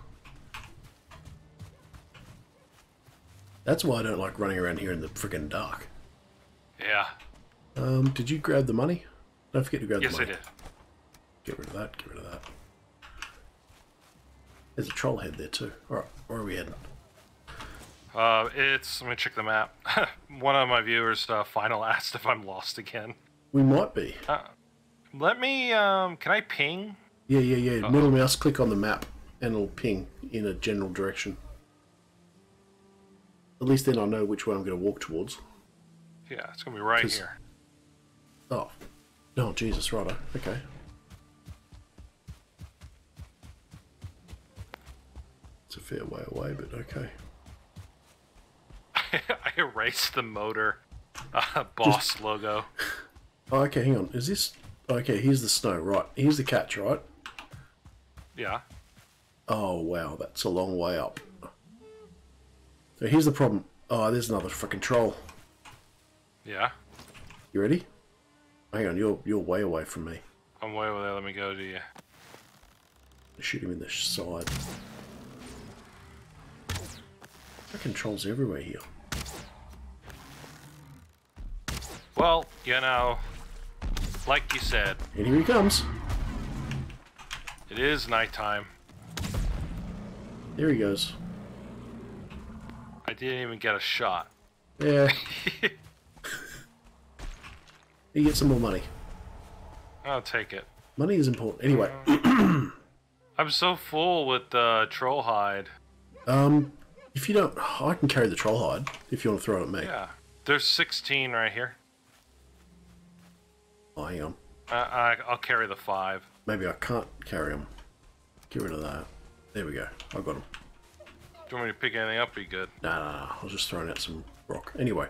That's why I don't like running around here in the friggin' dark. Yeah. Um, did you grab the money? Don't forget to grab Yes, the money. Yes, I did. Get rid of that, get rid of that. There's a troll head there too. Alright, where are we heading? Uh, it's. Let me check the map. One of my viewers, uh, final, asked if I'm lost again. We might be. Uh, let me. Um, can I ping? Yeah, yeah, yeah. Middle mouse click on the map and it'll ping in a general direction. At least then I know which way I'm going to walk towards. Yeah, it's gonna be right 'Cause- here. Oh. Oh, Jesus, righto. Okay. It's a fair way away, but okay. I erased the Moder uh, boss logo. Oh, okay, hang on. Is this... Okay, here's the snow, right. Here's the catch, right? Yeah. Oh, wow, that's a long way up. So here's the problem. Oh, there's another freaking troll. Yeah. You ready? Hang on, you're, you're way away from me. I'm way over there. Let me go to you. Shoot him in the side. Freaking trolls everywhere here. Well, you know, like you said, And here he comes. it is nighttime. There he goes. I didn't even get a shot. Yeah. he gets some more money. I'll take it. Money is important. Anyway, I'm so full with uh, troll hide. um, if you don't, I can carry the troll hide if you want to throw it at me. Yeah. There's 16 right here. Oh, hang on. I, I, I'll carry the five. Maybe I can't carry them. Get rid of that. There we go. I got them. Do you want me to pick anything up? Be good. Nah, nah, nah. I was just throwing out some rock. Anyway.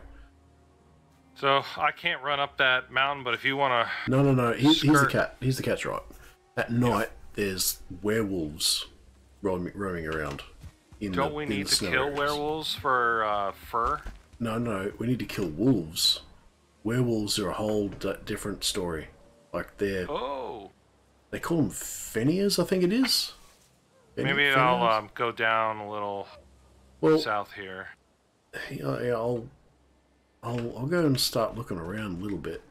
So I can't run up that mountain, but if you want to, No, no, no. Here, here's the cat. Here's the cat's right. At night, there's werewolves roaming, roaming around. In don't the, we need to kill areas. werewolves for uh, fur? No, no. We need to kill wolves. Werewolves are a whole d- different story. Like they're Oh, they call them fenrings, I think it is. Maybe I'll um, go down a little well, south here. yeah, yeah, I'll, I'll, I'll go and start looking around a little bit,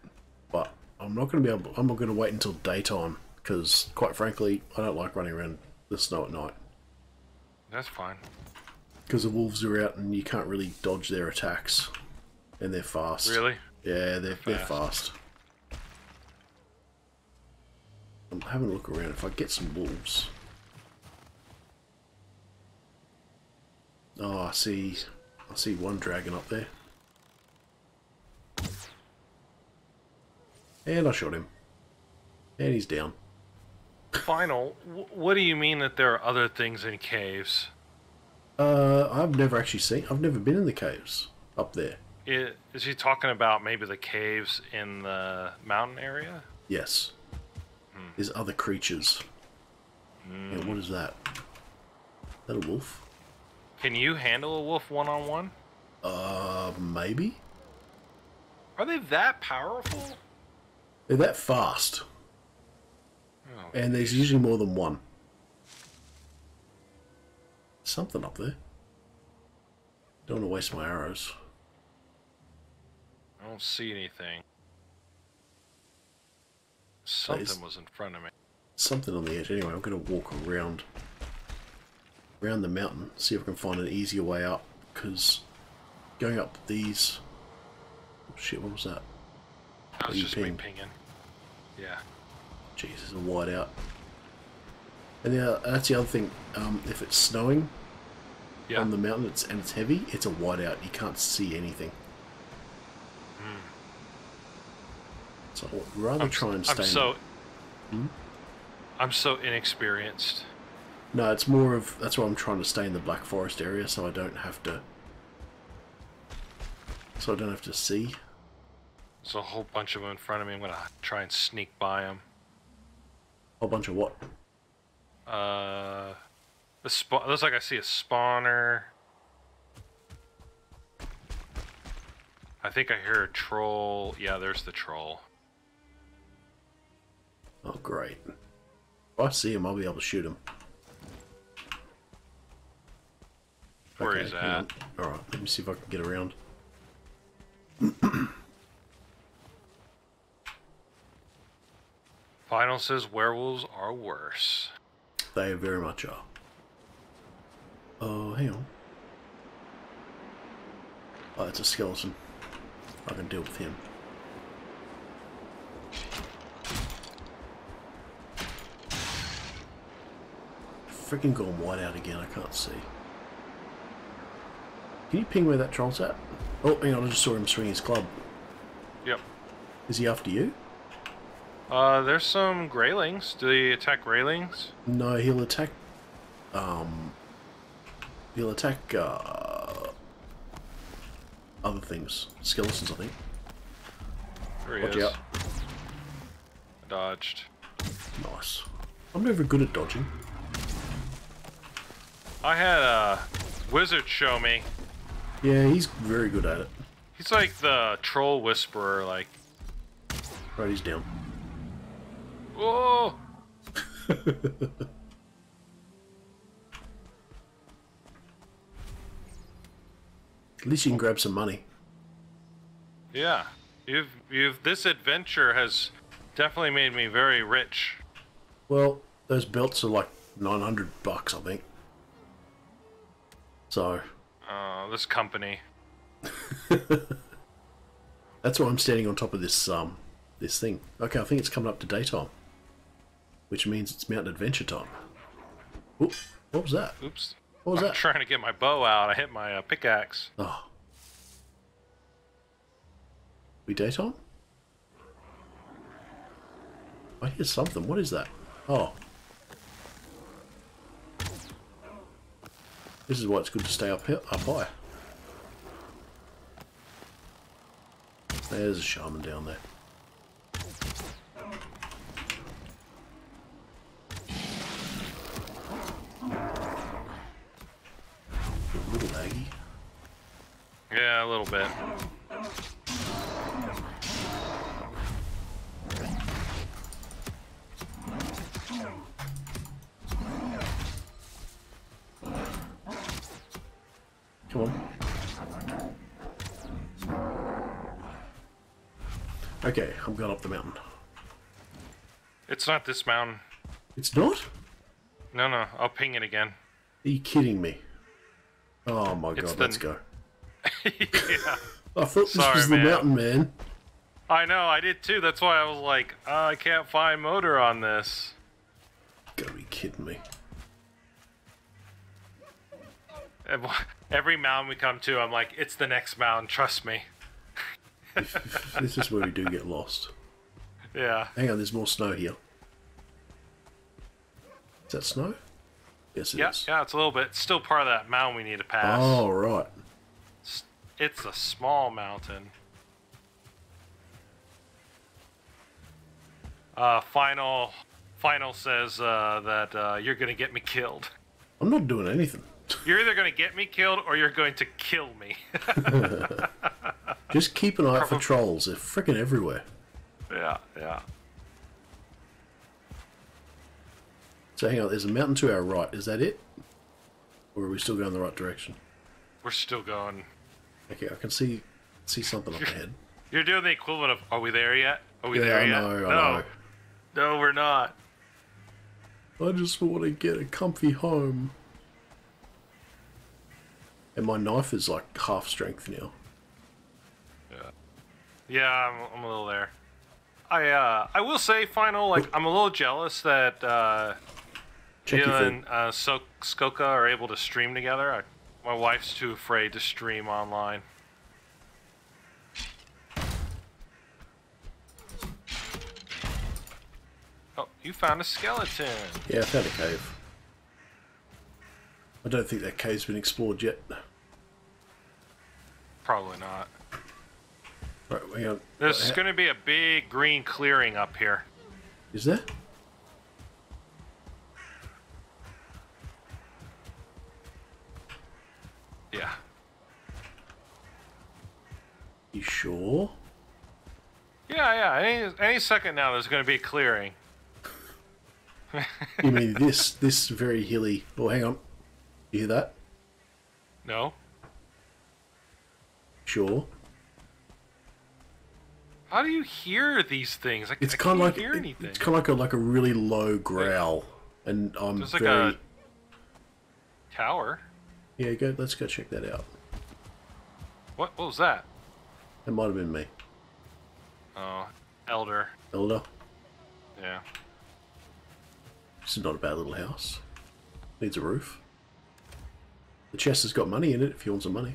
but I'm not going to be able. I'm not going to wait until daytime because, quite frankly, I don't like running around the snow at night That's fine. because the wolves are out and you can't really dodge their attacks, and they're fast. Really? Yeah, they're they're Fast. fast. I'm having a look around. If I get some wolves. Oh, I see. I see one dragon up there. And I shot him. And he's down. Final. What do you mean that there are other things in caves? Uh, I've never actually seen. I've never been in the caves up there. Is he talking about maybe the caves in the mountain area? Yes. There's other creatures. Yeah, what is that? Is that a wolf? Can you handle a wolf one on one? Uh, maybe. Are they that powerful? They're that fast, Oh, and there's usually more than one. Something up there. Don't want to waste my arrows. I don't see anything. Something was in front of me. Something on the edge. Anyway, I'm going to walk around, around the mountain, see if I can find an easier way up. Because going up these, oh, shit, what was that? That was just me pinging. Yeah. Jesus, a whiteout. And yeah, that's the other thing. Um, if it's snowing Yeah. on the mountain it's, and it's heavy, it's a whiteout. You can't see anything. Hmm. So I'd rather I'm, try and I'm stay. in so. Hmm? I'm so inexperienced. no, it's more of that's why I'm trying to stay in the Black Forest area, so I don't have to. So I don't have to see. There's a whole bunch of them in front of me. I'm gonna try and sneak by them. A whole bunch of what? Uh, the spa- looks like I see a spawner. I think I hear a troll. Yeah, there's the troll. Oh, great. If I see him, I'll be able to shoot him. Where he's at. Alright, let me see if I can get around. Final says werewolves are worse. They very much are. Oh, hang on. Oh, it's a skeleton. I can deal with him. Freaking gone white out again, I can't see. Can you ping where that troll's at? Oh, hang on, I just saw him swing his club. Yep. Is he after you? Uh, there's some greylings. Do they attack greylings? No, he'll attack. Um, he'll attack uh, other things, skeletons, I think. There he Watch is. out. Dodged. Nice. I'm never good at dodging. I had a wizard show me. Yeah, he's very good at it. He's like the troll whisperer. Like, Right, he's down. whoa. At least you can grab some money. Yeah. You've you've this adventure has definitely made me very rich. Well, those belts are like 900 bucks, I think. So, Uh, this company. that's why I'm standing on top of this, um, this thing. Okay, I think it's coming up to daytime. Which means it's mountain adventure time. Oop, what was that? Oops. What was I'm that? trying to get my bow out. I hit my uh, pickaxe. Oh. We daytime? I hear something. What is that? Oh. This is why it's good to stay up here, up high. There's a shaman down there. A little laggy. Yeah, a little bit. Come on. Okay, I'm going up the mountain. It's not this mountain. It's not? No, no. I'll ping it again. Are you kidding me? Oh my It's god, the- let's go. yeah. I thought this Sorry, was the man. mountain man. I know. I did too. That's why I was like, uh, I can't find Moder on this. Gotta be kidding me. Every mound we come to, I'm like, it's the next mound. Trust me. This is where we do get lost. Yeah. Hang on, there's more snow here. Is that snow? Yes, it is. Yeah, yeah, it's a little bit. It's still part of that mound we need to pass. Oh, right. It's, it's a small mountain. Uh, final, final says uh, that uh, you're gonna get me killed. I'm not doing anything. You're either gonna get me killed or you're going to kill me. Just keep an eye out for trolls. They're freaking everywhere. yeah, yeah. So hang on, there's a mountain to our right. Is that it? Or are we still going the right direction? We're still going. Okay, I can see see something up ahead. You're doing the equivalent of, are we there yet? Are we Yeah, there I yet? know, no, know. no, we're not. I just want to get a comfy home. And my knife is like half strength now. Yeah, I'm, I'm a little there. I uh, I will say, final, like I'm a little jealous that uh, Check you and uh, so- Skoka are able to stream together. I, my wife's too afraid to stream online. Oh, you found a skeleton. Yeah, I found a cave. I don't think that cave's been explored yet. Probably not. Right, on. There's uh, Right, going to be a big green clearing up here. Is there? Yeah. You sure? Yeah, yeah. Any, any second now, there's going to be a clearing. You mean this this very hilly? Oh, hang on. You hear that? No? Sure. How do you hear these things? I, It's kind can't of like hear anything. it's kind of like a like a really low growl, and I'm There's like very a tower. Yeah, go. Let's go check that out. What, what was that? It might have been me. Oh, elder. Elder. Yeah. This is not a bad little house. Needs a roof. The chest has got money in it if you want some money.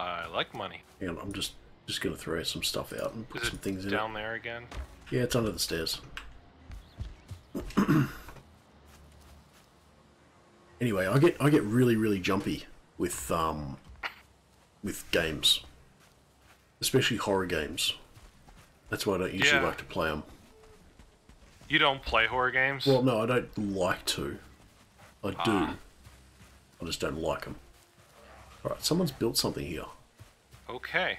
I like money. Hang on, I'm just just gonna throw some stuff out and put Is some things in down there again? Yeah, it's under the stairs. anyway, I get I get really really jumpy with um with games, especially horror games. That's why I don't usually Yeah. like to play them. You don't play horror games? Well, no, I don't like to. I do. Ah. I just don't like them. All right, someone's built something here. okay.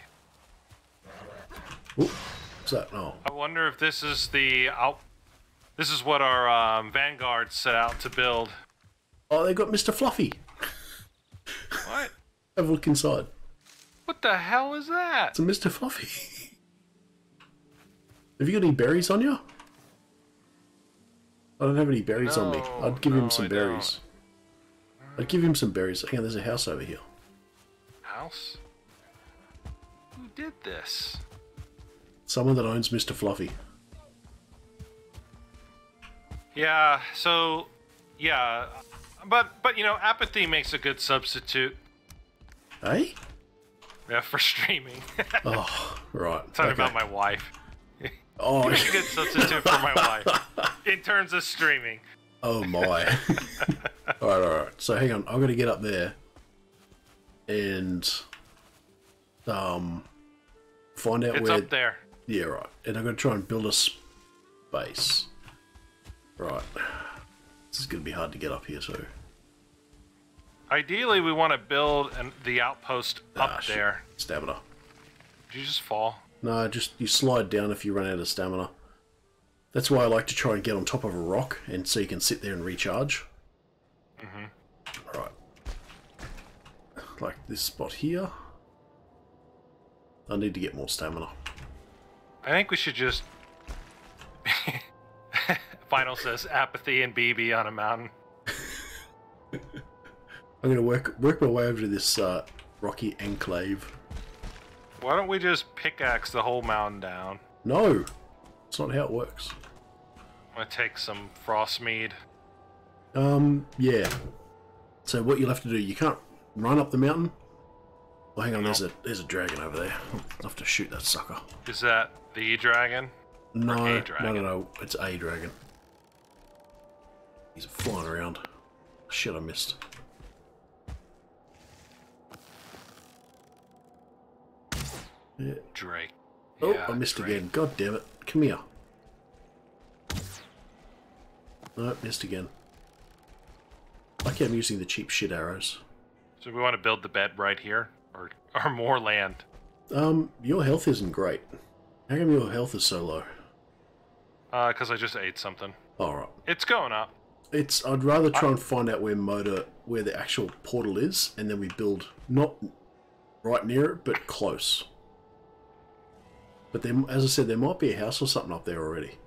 Oop, what's that? Oh, I wonder if this is the out. This is what our um, vanguard set out to build. oh, they got Mr. Fluffy. What? Have a look inside. What the hell is that? It's a Mr. Fluffy. Have you got any berries on you? I don't have any berries on me. I'd give no, him some I berries. I'd give him some berries. Hang on, there's a house over here. House? Who did this? Someone that owns Mr. Fluffy. Yeah. So, yeah, but but you know, apathy makes a good substitute. Hey? Yeah, for streaming. Oh, right. Talking okay. about my wife. Oh, Make a good substitute for my wife in terms of streaming. Oh my. alright, alright. So hang on, I'm gonna get up there and um find out It's where up there. Yeah, right. And I'm gonna try and build a space. Right. This is gonna be hard to get up here, so Ideally, we want to build an, the outpost up Ah, shit. there. stamina. Did you just fall? No, just you slide down if you run out of stamina. That's why I like to try and get on top of a rock and so you can sit there and recharge. Mm-hmm. Right. Like this spot here. I need to get more stamina. I think we should just. Final says apathy and BB on a mountain. I'm gonna work work my way over to this uh, rocky enclave. Why don't we just pickaxe the whole mountain down? No! That's not how it works. I'm gonna take some frost mead. Um, yeah. So what you'll have to do, you can't run up the mountain. Oh, hang on, there's a there's a dragon over there. I'll have to shoot that sucker. Is that the dragon? No, a no, no, no, it's a dragon. He's flying around. Shit, I missed. Yeah. Drake. Oh, Yeah, I missed Drake. again. God damn it. Come here. No, missed again. Lucky I'm using the cheap shit arrows. So we want to build the bed right here, or or more land. Um, your health isn't great. How come your health is so low? Uh, cause I just ate something. Alright. It's going up. It's I'd rather try and find out where Moder where the actual portal is and then we build not right near it but close. But then as I said there might be a house or something up there already.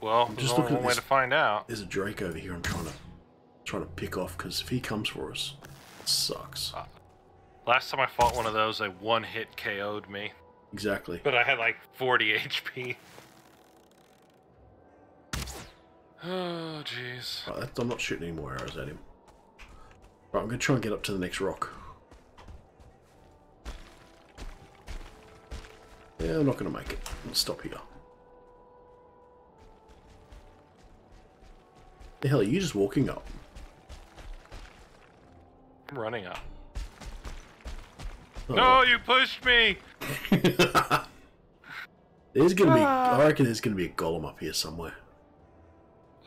Well, there's just looking one at way this- to find out. There's a Drake over here I'm trying to trying to pick off because if he comes for us it sucks. Uh, last time I fought one of those, they one hit KO'd me, Exactly. but I had like 40 HP. Oh, jeez. Right, I'm not shooting any more arrows at him. Right, I'm gonna try and get up to the next rock. Yeah, I'm not gonna make it. I'll stop here. The hell are you just walking up? I'm running up. Oh, No, you pushed me! There's gonna be. Ah. I reckon there's gonna be a golem up here somewhere.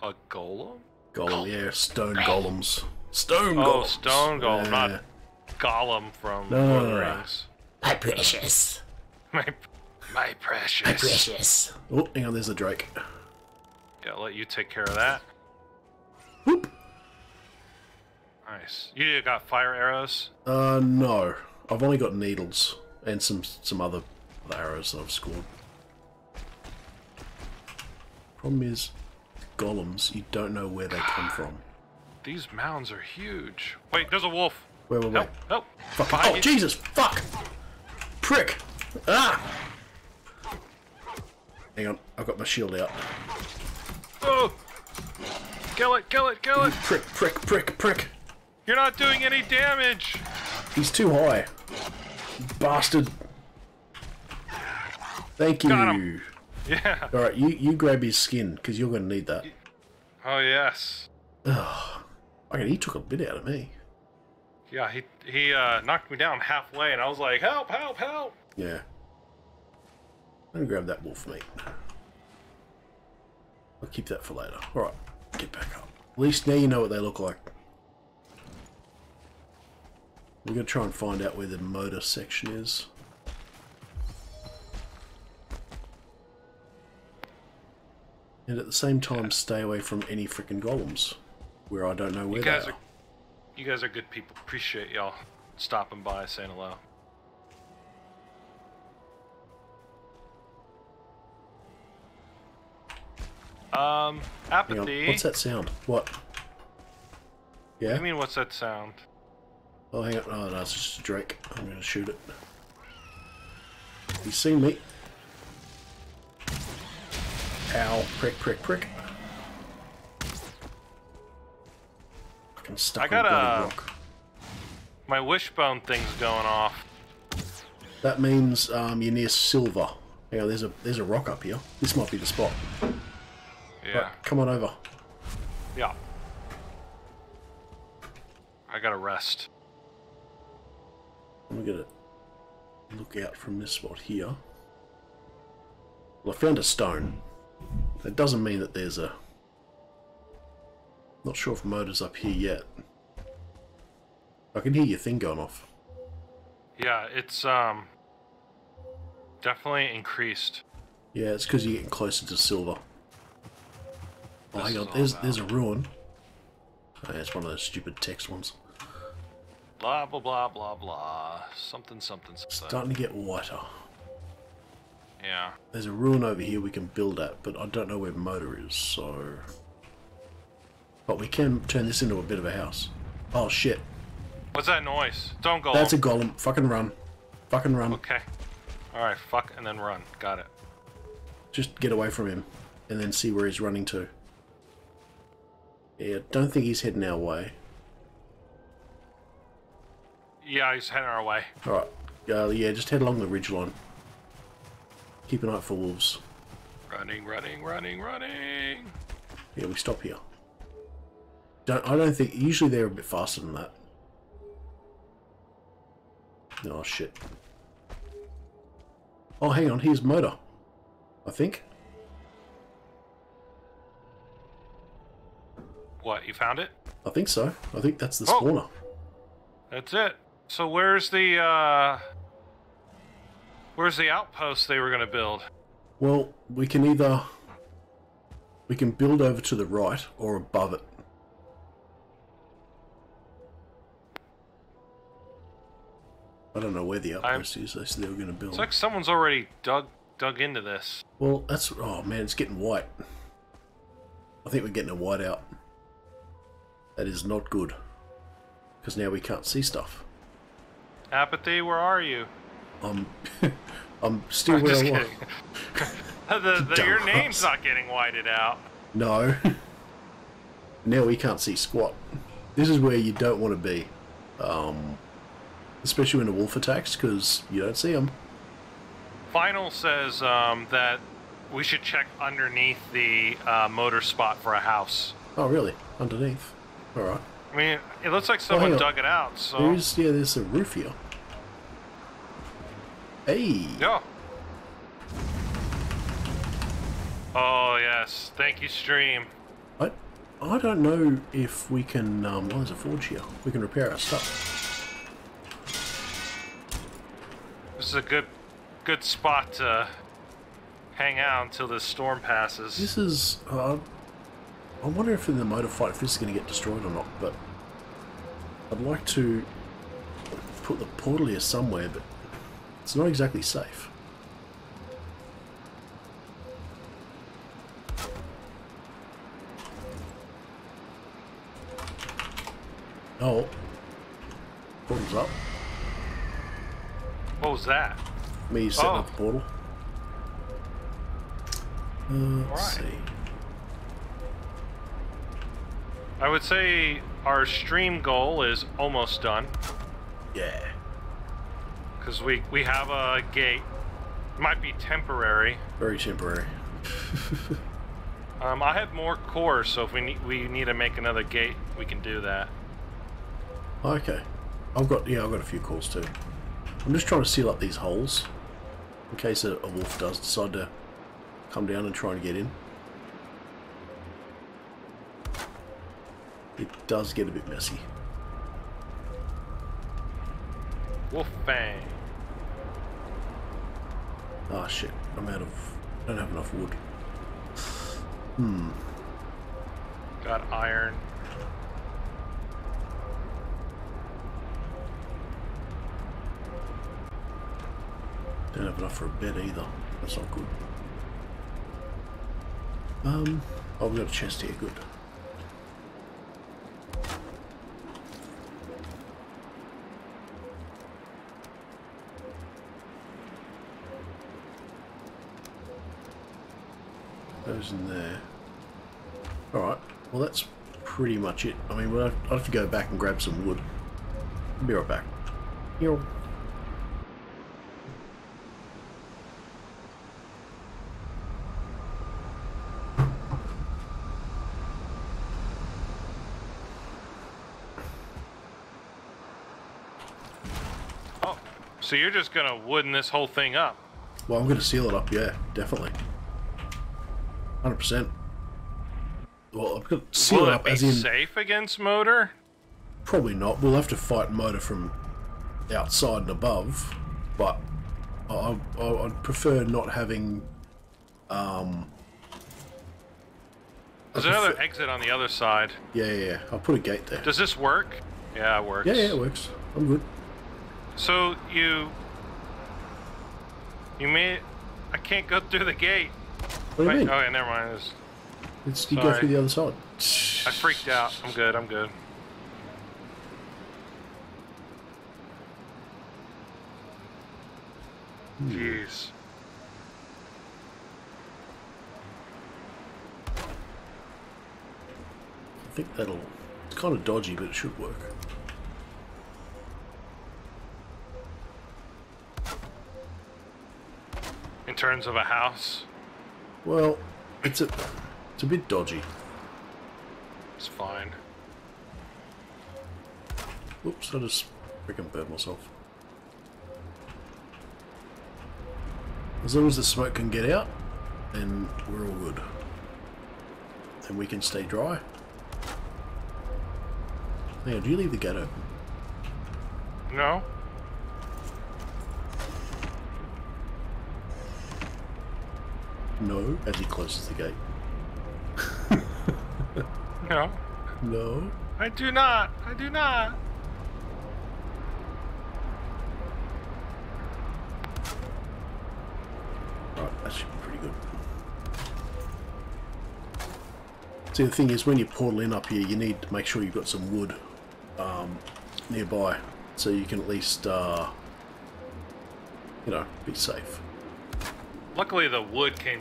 A golem? Golem, yeah, stone golems. Stone Oh, golems. stone golem, Yeah. not Gollum from No, Lord no, no, no. Rings. My precious. My, my precious. My precious. Oh, hang on, there's the Drake. Yeah, I'll let you take care of that. Whoop. Nice. You got fire arrows? Uh, no. I've only got needles and some some other, other arrows that I've scored. Problem is, golems, you don't know where they come from. these mounds are huge. Wait, there's a wolf. Wait, wait, wait. Help! Help! Fuck. Oh, you. Jesus! Fuck! Prick! Ah! Hang on, I've got my shield out. Oh! Kill it! Kill it! Kill it! Prick, prick, prick, prick. You're not doing any damage. He's too high. Bastard. Thank you. Yeah. Alright, you, you grab his skin, because you're going to need that. Oh yes. Oh, okay, he took a bit out of me. Yeah. He he uh, knocked me down halfway, and I was like, "Help! Help! Help!" Yeah. Let me grab that wolf meat. I'll keep that for later. Alright, get back up. At least now you know what they look like. We're going to try and find out where the Moder section is. And at the same time, stay away from any freaking golems. Where I don't know where You they guys are. are you guys are good people. Appreciate y'all stopping by, saying hello. Um, apathy. what's that sound? What? Yeah? I mean, what's that sound? Oh, hang on. Oh, no, it's just a Drake. I'm going to shoot it. You seen me? Ow. Prick, prick, prick. Fucking stuck I got a a- rock. My wishbone thing's going off. That means um, you're near silver. Hang on, there's a there's a rock up here. This might be the spot. Yeah. Right, come on over. Yeah. I gotta rest. I'm gonna look out from this spot here. Well, I found a stone. That doesn't mean that there's a. Not sure if Moder's up here yet. I can hear your thing going off. Yeah, it's um definitely increased. Yeah, it's because you're getting closer to silver. Oh, This hang on. There's there's a ruin. Oh, yeah, it's one of those stupid text ones. Blah blah blah blah blah. Something something something. Starting to get whiter. Yeah. There's a ruin over here we can build at, but I don't know where the Moder is, so. But we can turn this into a bit of a house. Oh shit. What's that noise? Don't go. That's a golem. Fucking run. Fucking run. Okay. Alright, fuck and then run. Got it. Just get away from him and then see where he's running to. Yeah, don't think he's heading our way. Yeah, he's heading our way. Alright. Uh, yeah, just head along the ridge line. Keep an eye out for wolves. Running, running, running, running. Yeah, we stop here. Don't I don't think usually they're a bit faster than that. Oh shit. Oh hang on, here's Moder. I think. What, you found it? I think so. I think that's the Oh. spawner. That's it. So where's the uh Where's the outpost they were gonna build? Well, we can either we can build over to the right or above it. I don't know where the outpost is. They said they were going to build. It's like someone's already dug dug into this. Well, that's oh man, it's getting white. I think we're getting a white out. That is not good. Because now we can't see stuff. Apathy, where are you? I'm, I'm still I'm where just I was. the, the, your name's not getting whited out. No. now we can't see squat. This is where you don't want to be. Um, especially when a wolf attacks, because you don't see them. Final says um, that we should check underneath the uh, Moder spot for a house. Oh, really? Underneath. Alright. I mean, it looks like someone on. dug it out. So There's, yeah, there's a roof here. Hey! yeah. Oh yes, thank you, stream. I, I don't know if we can. Um, oh, there's a forge here. We can repair our stuff. This is a good, good spot to hang out until this storm passes. This is. Uh, I wonder if in the Moder fight if this is going to get destroyed or not. But I'd like to put the portal here somewhere, but it's not exactly safe. Oh. Portal's up. What was that? Me setting Oh. up the portal. Uh, let's Alright. see. I would say our stream goal is almost done Yeah. because we we have a gate. Might be temporary. Very temporary. Um, I have more cores, so if we need we need to make another gate, we can do that. Okay. I've got yeah, I've got a few cores too. I'm just trying to seal up these holes in case a, a wolf does decide to come down and try and get in. It does get a bit messy. Wolf Fang. Ah shit, I'm out of I don't have enough wood. Hmm. Got iron. Don't have enough for a bed either. That's not good. Um oh we got a chest here, good. Those in there. Alright, well that's pretty much it. I mean, we'll have, I'll have to go back and grab some wood. I'll be right back. Yo. Oh, so you're just gonna wooden this whole thing up? Well, I'm going to seal it up, yeah, definitely. 100%. Well, I'm going to seal Will it it up be as in... safe against Moder? Probably not. We'll have to fight Moder from outside and above, but I, I, I'd prefer not having... Um, There's another exit on the other side. yeah, yeah, yeah. I'll put a gate there. Does this work? Yeah, it works. Yeah, yeah, it works. I'm good. So you you may I can't go through the gate. What do you mean? oh yeah, never mind. It's- It's, you go through the other side. I freaked out. I'm good. I'm good. Hmm. Jeez. I think that'll... It's kind of dodgy, but it should work. In terms of a house, Well, it's a, it's a bit dodgy. it's fine. Oops, I just freaking burned myself. As long as the smoke can get out, then we're all good. And we can stay dry. Now, do you leave the gate open? No? No, as he closes the gate. No. No. I do not. I do not. Right, that should be pretty good. See, the thing is, when you portal in up here, you need to make sure you've got some wood um, nearby, so you can at least, uh, you know, be safe. Luckily, the wood can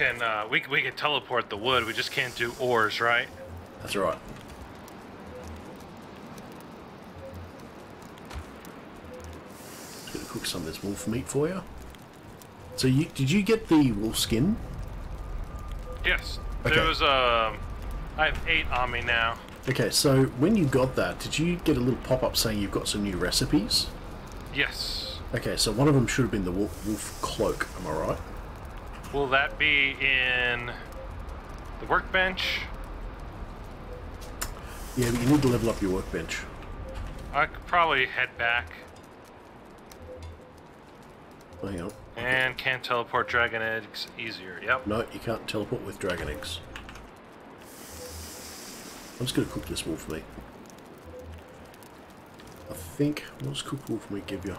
can uh, we we can teleport the wood. We just can't do ores, right? That's right. Just gonna cook some of this wolf meat for you. So, you did you get the wolf skin? Yes. Okay. There was um, I have eight on me now. Okay, so when you got that, did you get a little pop up saying you've got some new recipes? Yes. Okay, so one of them should have been the wolf, wolf cloak, am I right? Will that be in the workbench? Yeah, but you need to level up your workbench. I could probably head back Hang on. and can't teleport dragon eggs easier. Yep. No, you can't teleport with dragon eggs. I'm just going to cook this wolf meat. I think, what does cooked wolf meat give you?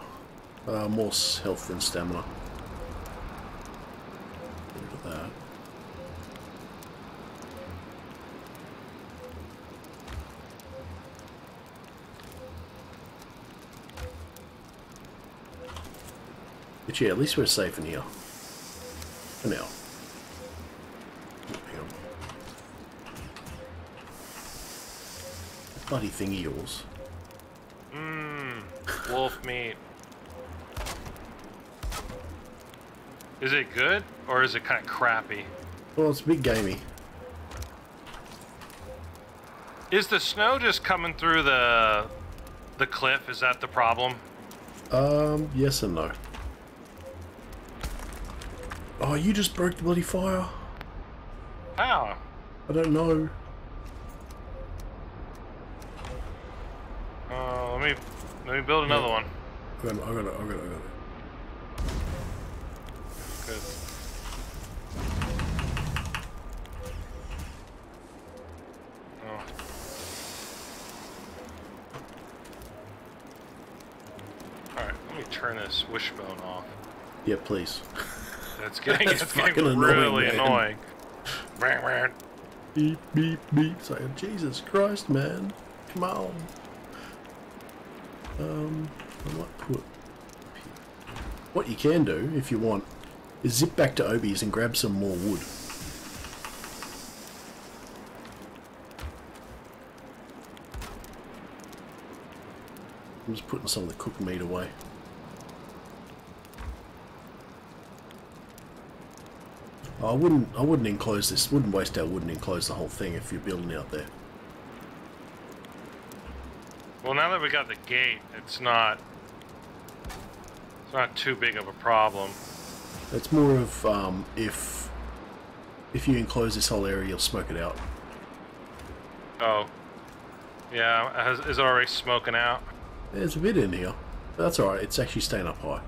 Uh, more health than stamina. Get rid of that. But yeah, at least we're safe in here. For now. Bloody thing yours. Mmm. Wolf meat. Is it good or is it kind of crappy? Well, it's a bit gamey. Is the snow just coming through the the cliff? Is that the problem? Um, yes and no. Oh, you just broke the bloody fire. How? I don't know. Uh, let me let me build another one. I got it, I got it, I got it, I got it. Good. Oh. Alright, let me turn this wishbone off. Yeah, please. It's getting, That's it's getting fucking annoying, really annoying. Brr. Beep, beep, beep. It's like, Jesus Christ, man. Come on. Um, I might put... What you can do, if you want, is zip back to Obi's and grab some more wood. I'm just putting some of the cooked meat away. I wouldn't. I wouldn't enclose this. Wouldn't waste our and enclose the whole thing if you're building out there. Well, now that we got the gate, it's not it's not too big of a problem. It's more of um, if if you enclose this whole area, you'll smoke it out. Oh, yeah, has, is it already smoking out? There's a bit in here. That's alright. It's actually staying up high.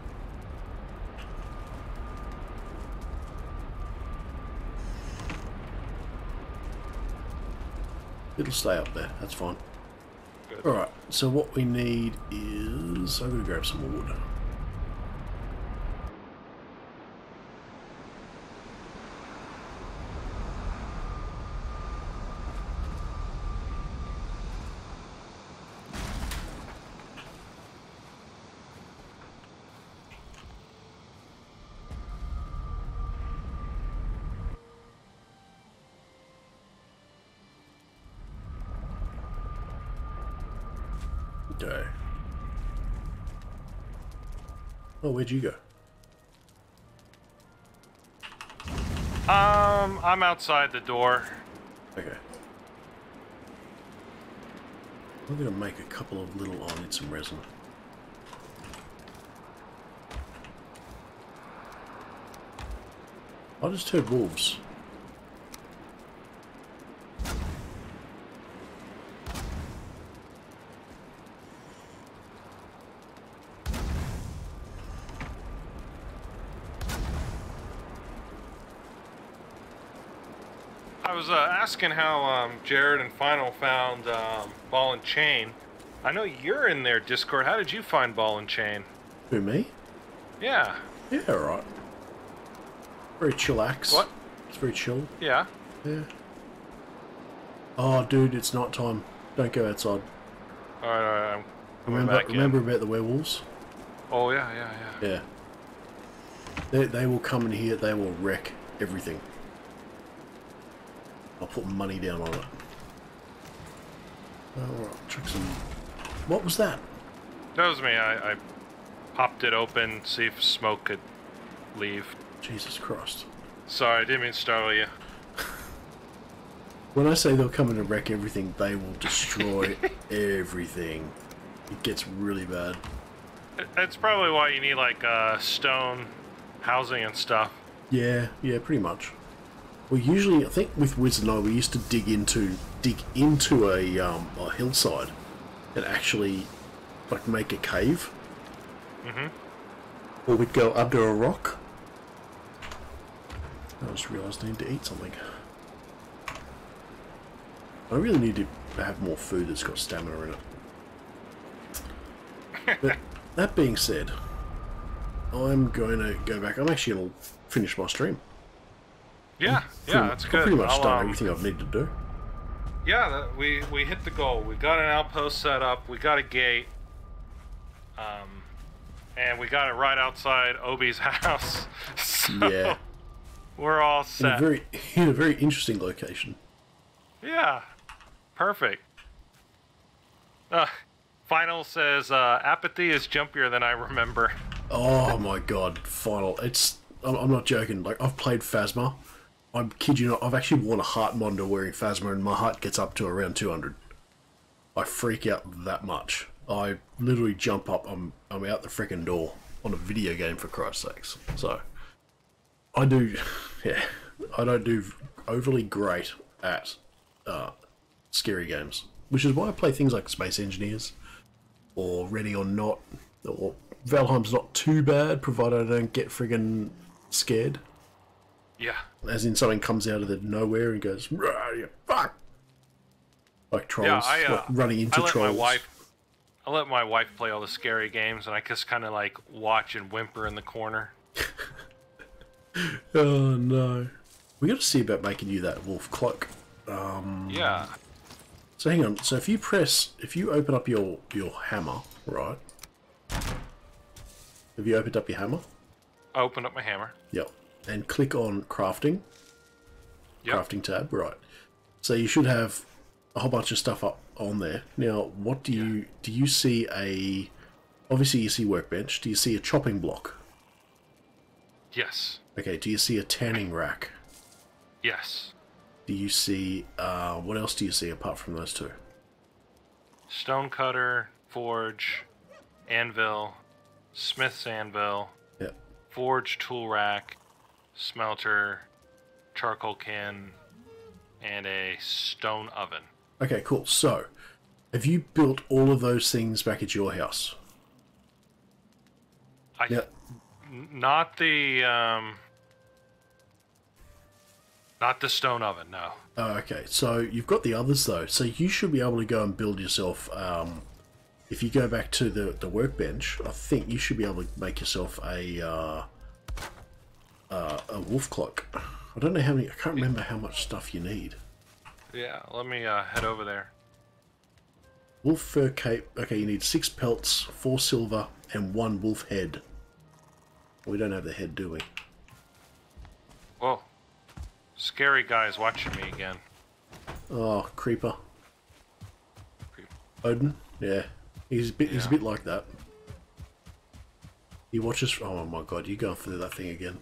It'll stay up there. That's fine. Alright, so what we need is... I'm going to grab some more wood. Okay. Oh, where'd you go? Um, I'm outside the door. Okay. I'm gonna make a couple of little. Oh, I need some resin. I just heard wolves. I was uh, asking how um, Jared and Final found um, Ball and Chain. I know you're in their Discord. How did you find Ball and Chain? Who me? Yeah. Yeah, right. Very chillax. What? It's very chill. Yeah. Yeah. Oh, dude, it's night time. Don't go outside. All right. All right. I'm Remember, in. remember about the werewolves? Oh yeah, yeah, yeah. Yeah. They, they will come in here, they will wreck everything. I'll put money down on it. Alright, chuck some... What was that? That was me. I, I popped it open, see if smoke could leave. Jesus Christ. Sorry, I didn't mean to startle you. When I say they'll come in and wreck everything, they will destroy everything. It gets really bad. That's probably why you need like uh, stone housing and stuff. Yeah, yeah, pretty much. Well, usually, I think with Wizard Eye, we used to dig into dig into a um, a hillside and actually like make a cave. Mhm. Or we'd go under a rock. I just realised I need to eat something. I really need to have more food that's got stamina in it. But that being said, I'm going to go back. I'm actually going to finish my stream. Yeah, yeah, Pretty- that's I've good. pretty much I'll, done um, everything I've needed to do. Yeah, that, we we hit the goal. We got an outpost set up. We got a gate. Um, and we got it right outside Obi's house. So Yeah. we're all In a set. very in a very interesting location. Yeah, perfect. Uh, Final says uh, apathy is jumpier than I remember. Oh my god, final. It's I'm, I'm not joking. Like I've played Phasma. I'm kid you not. I've actually worn a heart monitor wearing Phasma, and my heart gets up to around 200. I freak out that much. I literally jump up. I'm I'm out the freaking door on a video game for Christ's sakes. So I do, yeah. I don't do overly great at uh, scary games, which is why I play things like Space Engineers or Ready or Not, or Valheim's not too bad, provided I don't get friggin' scared. Yeah, As in something comes out of the nowhere and goes, you fuck! Like trolls, yeah. I uh, like running into I let trolls. my wife. I let my wife play all the scary games, and I just kind of like watch and whimper in the corner. Oh no. We gotta see about making you that wolf cloak. Yeah. So hang on, so if you press, if you open up your, your hammer, right? Have you opened up your hammer? I opened up my hammer. Yep. And click on crafting. Yep. crafting tab, right. So you should have a whole bunch of stuff up on there. Now, what do you do you see a obviously you see workbench. Do you see a chopping block? Yes. Okay, do you see a tanning rack? Yes. Do you see uh what else do you see apart from those two? Stone cutter, forge, anvil, smith's anvil, Yeah. forge tool rack, smelter, charcoal can, and a stone oven. Okay, cool. So, have you built all of those things back at your house? I Yeah. not the um not the stone oven, no. Oh, okay. So you've got the others though. So you should be able to go and build yourself. Um, if you go back to the the workbench, I think you should be able to make yourself a uh, uh, a wolf clock. I don't know how many. I can't remember how much stuff you need. Yeah, let me uh, head over there. Wolf fur cape. Okay, you need six pelts, four silver, and one wolf head. We don't have the head, do we? Whoa. Scary guy's watching me again. Oh, creeper. Creep. Odin. Yeah, he's a bit. He's a bit like that. He watches. Oh my god, you going through that thing again?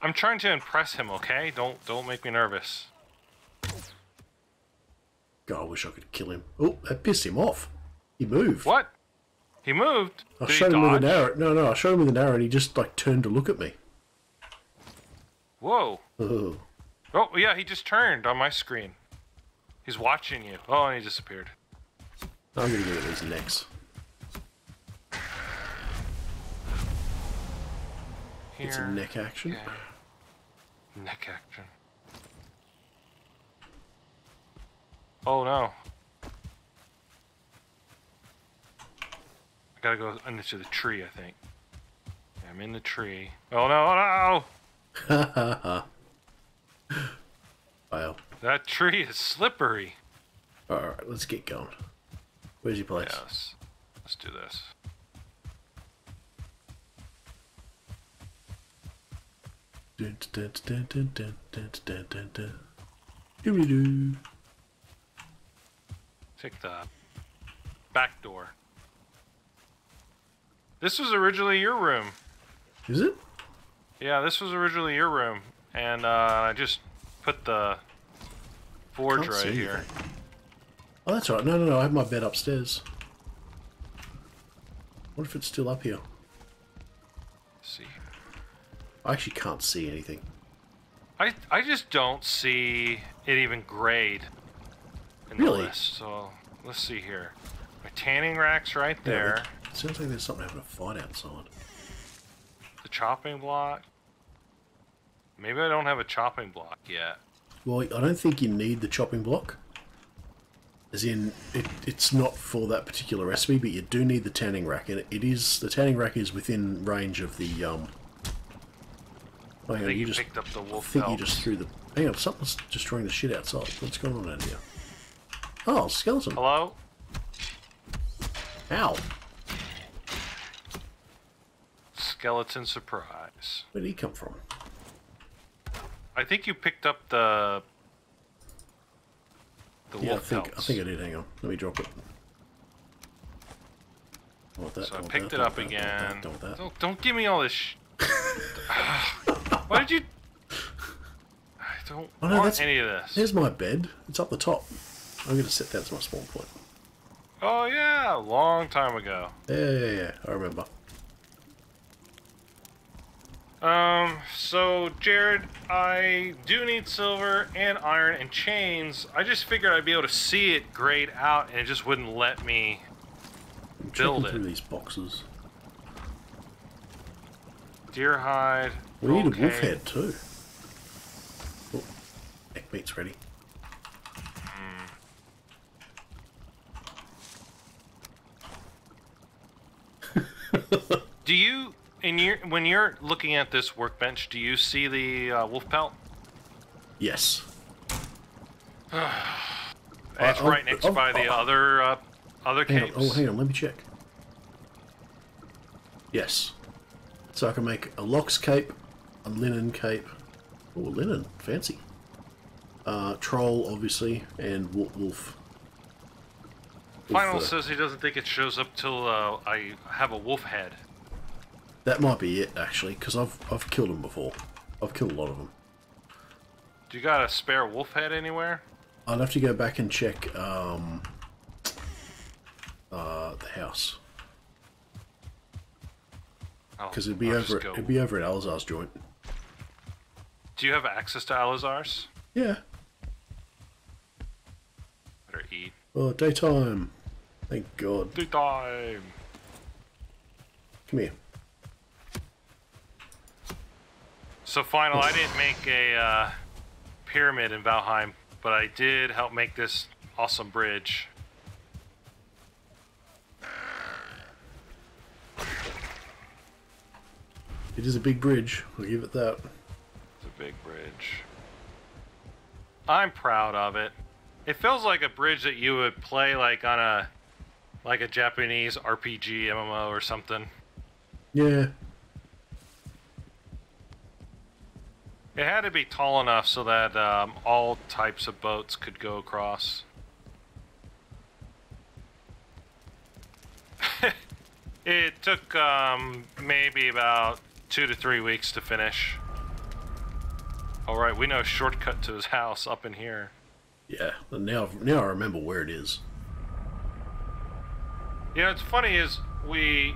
I'm trying to impress him, okay? Don't don't make me nervous. God, I wish I could kill him. Oh, that pissed him off. He moved. What? He moved. I Did shot him with an arrow. No, no, I showed him with an arrow and he just like turned to look at me. Whoa. Ugh. Oh yeah, he just turned on my screen. He's watching you. Oh, and he disappeared. I'm gonna get at these necks. Here. It's a neck action. Okay. Neck action. Oh no. I gotta go into the tree, I think. Yeah, I'm in the tree. Oh no, oh no! Fail. That tree is slippery. Alright, let's get going. Where's your place? Yes. Let's do this. Doobie-doo. Take the back door. This was originally your room. Is it? Yeah, this was originally your room, and uh, I just put the forge right here. anything. Oh, that's right. No, no, no. I have my bed upstairs. What if it's still up here? I actually can't see anything. I I just don't see it even grade in Really? the list. So let's see here. My tanning rack's right Yeah, there. it sounds like there's something having a fight outside. The chopping block. Maybe I don't have a chopping block yet. Well, I don't think you need the chopping block. As in, it, it's not for that particular recipe, but you do need the tanning rack, and it is the tanning rack is within range of the um. Hang I on, think you just picked up the I wolf think you just threw the. Hang on, something's destroying the shit outside. What's going on out here? Oh, skeleton! Hello? Ow! skeleton surprise. Where did he come from? I think you picked up the the Yeah, I wolf think I think I did. Hang on, let me drop it. I want that, so I I picked that, it up that, again. Don't that. Don't, don't give me all this. Why did you? I don't Oh, no, want that's- any of this. There's my bed. It's up the top. I'm going to set that as my spawn point. Oh yeah, a long time ago. Yeah, yeah, yeah. I remember. Um, so Jared, I do need silver and iron and chains. I just figured I'd be able to see it grayed out and it just wouldn't let me I'm Build it. through these boxes. Deer hide. We need a wolf head too. Oh, egg meat's ready. Do you in your when you're looking at this workbench, do you see the uh, wolf pelt? Yes. It's oh, right next oh, by the oh. other uh, other Hang on. Oh, hang on. Let me check. Yes. So I can make a lox cape, a linen cape. Oh, linen. Fancy. Uh, troll, obviously, and wolf. wolf. Final Wolf, says he doesn't think it shows up till uh, I have a wolf head. That might be it, actually, because I've I've killed them before. I've killed a lot of them. Do you got a spare wolf head anywhere? I'll have to go back and check um, uh, the house because it'd be I'll over it'd be over at Alazar's joint. Do you have access to Alazar's? Yeah. Better eat. Oh, daytime. Thank God. Daytime. Come here. So final, I didn't make a uh, pyramid in Valheim, but I did help make this awesome bridge. It is a big bridge. I'll give it that. It's a big bridge. I'm proud of it. It feels like a bridge that you would play like on a like a Japanese RPG MMO or something. Yeah. It had to be tall enough so that um, all types of boats could go across. it took um, maybe about two to three weeks to finish. All right, we know a shortcut to his house up in here. Yeah. Now, now I remember where it is. You know, what's funny is we,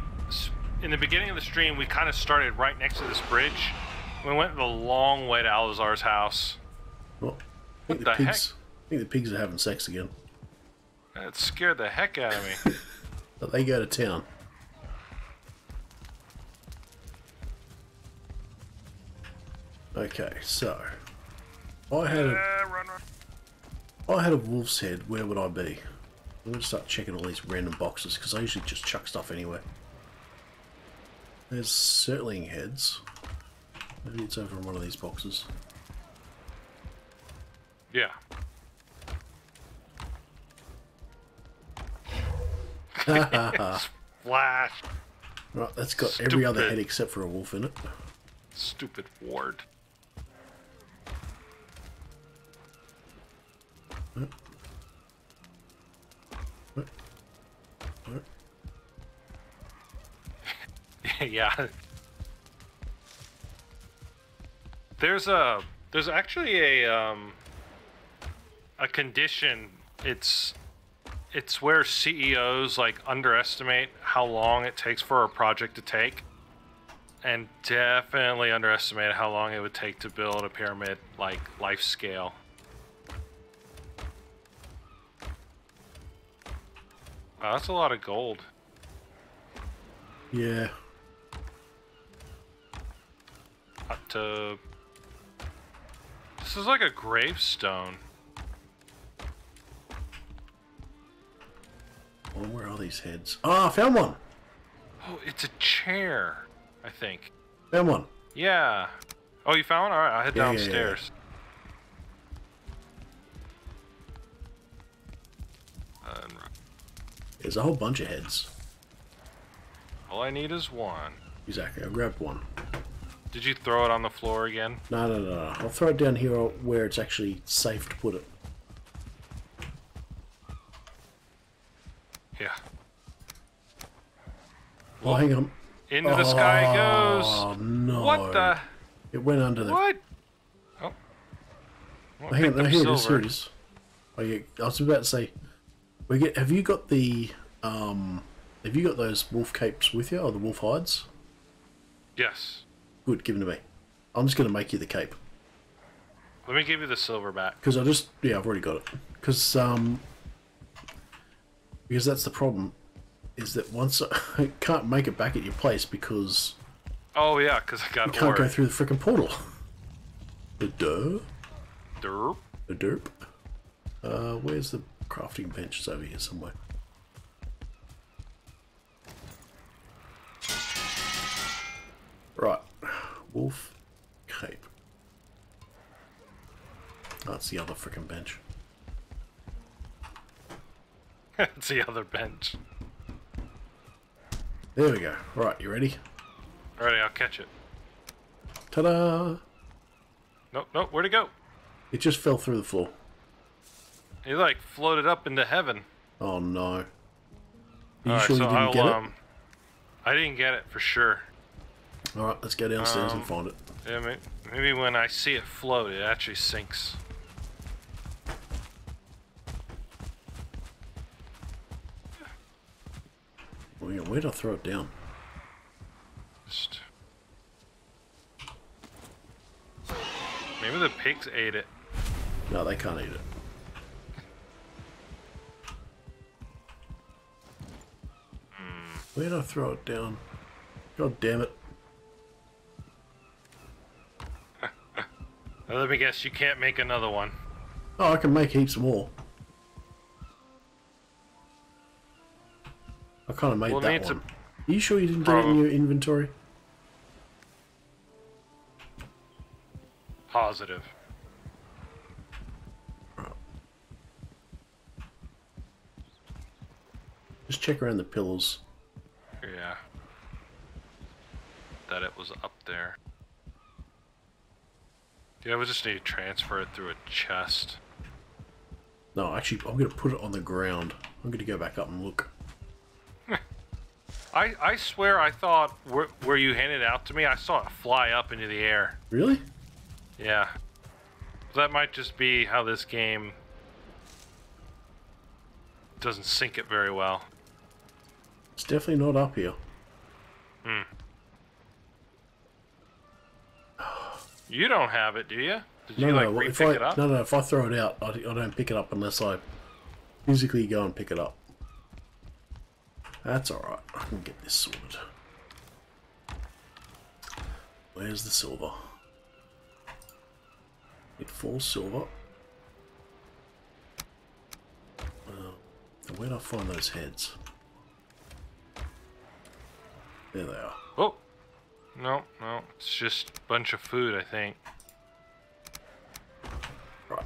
in the beginning of the stream, we kind of started right next to this bridge. We went the long way to Alazar's house. Oh, I think What the, the pigs. I think the pigs are having sex again. That scared the heck out of me. But they go to town. Okay, so I had a, run, run. I had a wolf's head. Where would I be? I'm gonna start checking all these random boxes because I usually just chuck stuff anywhere. There's Surtling heads. Maybe it's over in one of these boxes. Yeah. Flash. Right, that's got every other head except for a wolf in it. Stupid ward. yeah. There's a there's actually a um a condition. It's it's where CEOs like underestimate how long it takes for a project to take and definitely underestimate how long it would take to build a pyramid like life scale. Wow, that's a lot of gold. Yeah. Hot tub. This is like a gravestone. Oh, where are all these heads? Ah, I found one. Oh, it's a chair, I think. Found one. Yeah. Oh, you found one? Alright, I'll head Yeah, yeah, yeah. There's a whole bunch of heads. all I need is one. Exactly. I grabbed one. Did you throw it on the floor again? No, no, no, no. I'll throw it down here where it's actually safe to put it. Yeah. Oh, hang on. Into the sky it goes. Oh no! What the? It went under the. What? Oh. Well, hang on, no, here it is. Here it is. Oh, yeah, I was about to say, we get. Have you got the um? Have you got those wolf capes with you or the wolf hides? Yes. Good, give them to me. I'm just gonna make you the cape Let me give you the silver back. because I just yeah I've already got it because um because that's the problem is that once I can't make it back at your place because Oh yeah, because I got you can't go through the freaking portal. The duh. Derp. The derp. Uh, where's the crafting bench? It's over here somewhere. Right. Wolf cape. That's the other freaking bench. That's the other bench. There we go. Right, you ready? Alright, I'll catch it. Ta-da! Nope, nope. Where'd it go? It just fell through the floor. He like floated up into heaven. Oh no. Are you sure so you didn't I'll get um. I didn't get it for sure. it? Alright, let's go downstairs and um, find it. Yeah, maybe when I see it float, it actually sinks. Where where'd I throw it down? Just... Maybe the pigs ate it. No, they can't eat it. Where did I throw it down? God damn it. Let me guess, you can't make another one. Oh, I can make heaps more. I kind of made Well, that one. Are you sure you didn't get it in your inventory? Positive. Just check around the pillars. Yeah. That it was up there. Yeah, we just need to transfer it through a chest. No, actually, I'm going to put it on the ground. I'm going to go back up and look. I, I swear I thought where, where you handed it out to me, I saw it fly up into the air. Really? Yeah. That might just be how this game doesn't sync it very well. It's definitely not up here. You don't have it, do you? Did No, you like no, if I, it up? no, no, if I throw it out, I, I don't pick it up unless I physically go and pick it up. That's alright. I can get this sorted. Where's the silver? It falls silver. Uh, where'd I find those heads? There they are. Oh. No, no. It's just a bunch of food, I think. Right.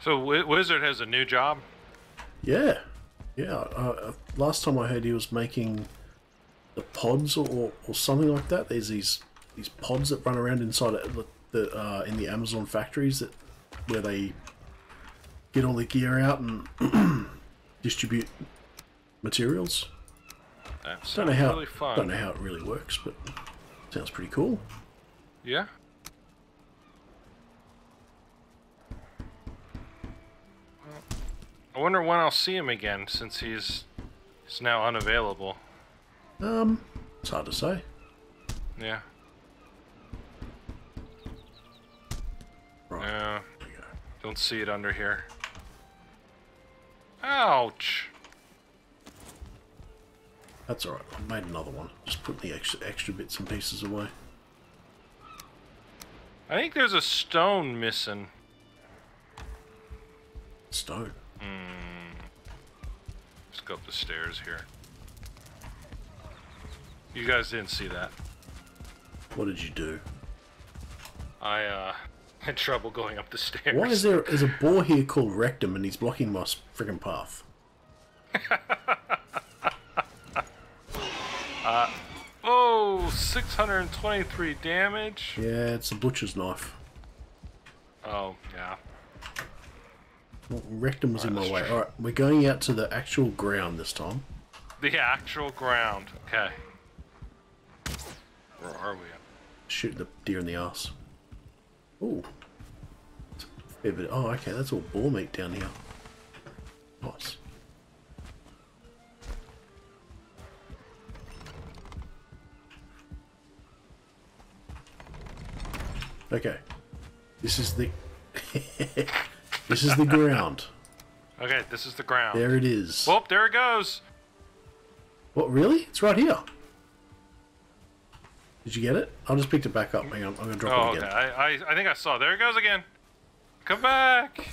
So Wi- Wizard has a new job. Yeah, yeah. Uh, uh, last time I heard he was making the pods or, or something like that. There's these these pods that run around inside the, the uh, in the Amazon factories that where they get all the gear out and distribute materials. That Don't know how really fun. don't know how it really works, but sounds pretty cool. Yeah. I wonder when I'll see him again, since he's he's now unavailable. Um, it's hard to say. Yeah. Right. Yeah. There we go. Don't see it under here. Ouch. That's alright. I made another one. Just put the extra extra bits and pieces away. I think there's a stone missing. Stone. Let's go up the stairs here. You guys didn't see that. What did you do? I uh had trouble going up the stairs. Why is there is a boar here called Rectum and he's blocking my freaking path? Uh, oh, 623 damage. Yeah, it's a butcher's knife. Oh, yeah. Well, Rectum was in my way. Alright, we're going out to the actual ground this time. The actual ground. Okay. Where are we? Shoot the deer in the ass. Ooh. Bit- Oh, okay, that's all boar meat down here. Nice. Okay. This is the This is the ground. Okay, this is the ground. There it is. Whoop, there it goes. What really? It's right here. Did you get it? I just picked it back up. Hang on, I'm gonna drop Oh, it okay. again. I, I, I think I saw. There it goes again. Come back.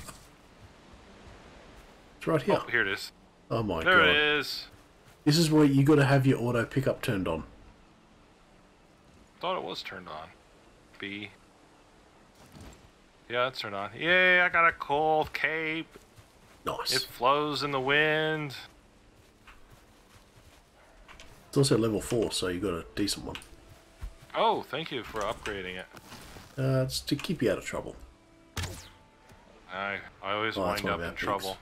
It's right here. Oh, here it is. Oh my There god. There it is. This is where you gotta have your auto pickup turned on. Thought it was turned on. B. Yeah, it's turned on. Yay, I got a cold cape. Nice. It flows in the wind. It's also level 4, so you got a decent one. Oh, thank you for upgrading it. Uh, it's to keep you out of trouble. I I always Oh, wind up in trouble.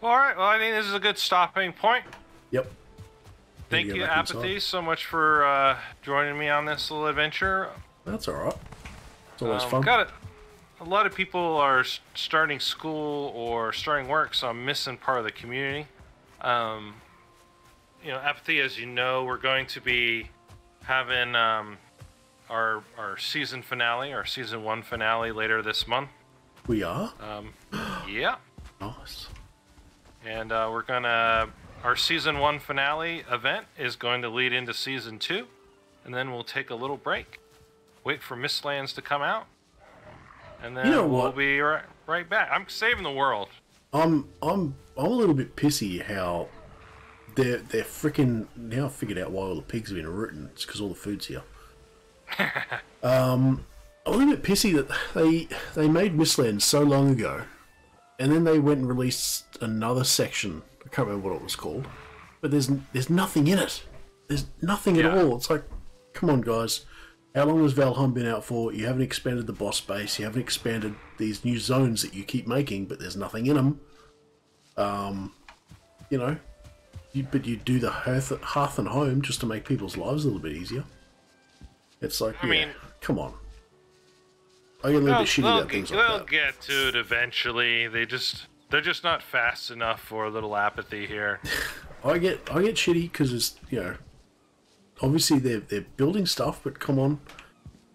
Well, all right. Well, I think this is a good stopping point. Yep. Thank you. Apathy, so much for uh, joining me on this little adventure. That's alright. It's always Um, fun. Got it. A lot of people are starting school or starting work, so I'm missing part of the community. Um, you know, apathy, as you know, we're going to be having um, our our season finale, our season one finale later this month. We are? Um, yeah, Nice. and uh, we're gonna our season one finale event is going to lead into season two, and then we'll take a little break, wait for Mistlands to come out, and then You know we'll be right, right back. I'm saving the world. I'm I'm I'm a little bit pissy how they're they're freaking now I figured out why all the pigs have been rooting. It's because all the food's here. um, I'm a little bit pissy that they they made Mistland so long ago, and then they went and released another section. I can't remember what it was called, but there's there's nothing in it. There's nothing Yeah. at all. It's like, come on, guys. How long has Valheim been out for? You haven't expanded the boss base. You haven't expanded these new zones that you keep making, but there's nothing in them. Um, you know, you, but you do the hearth, hearth and home just to make people's lives a little bit easier. It's like, I yeah, mean- come on. I get a little They'll, bit shitty they'll about things they'll that. get to it eventually. They just they're just not fast enough for a little apathy here. I get I get shitty because it's you know, obviously they're they're building stuff, but come on,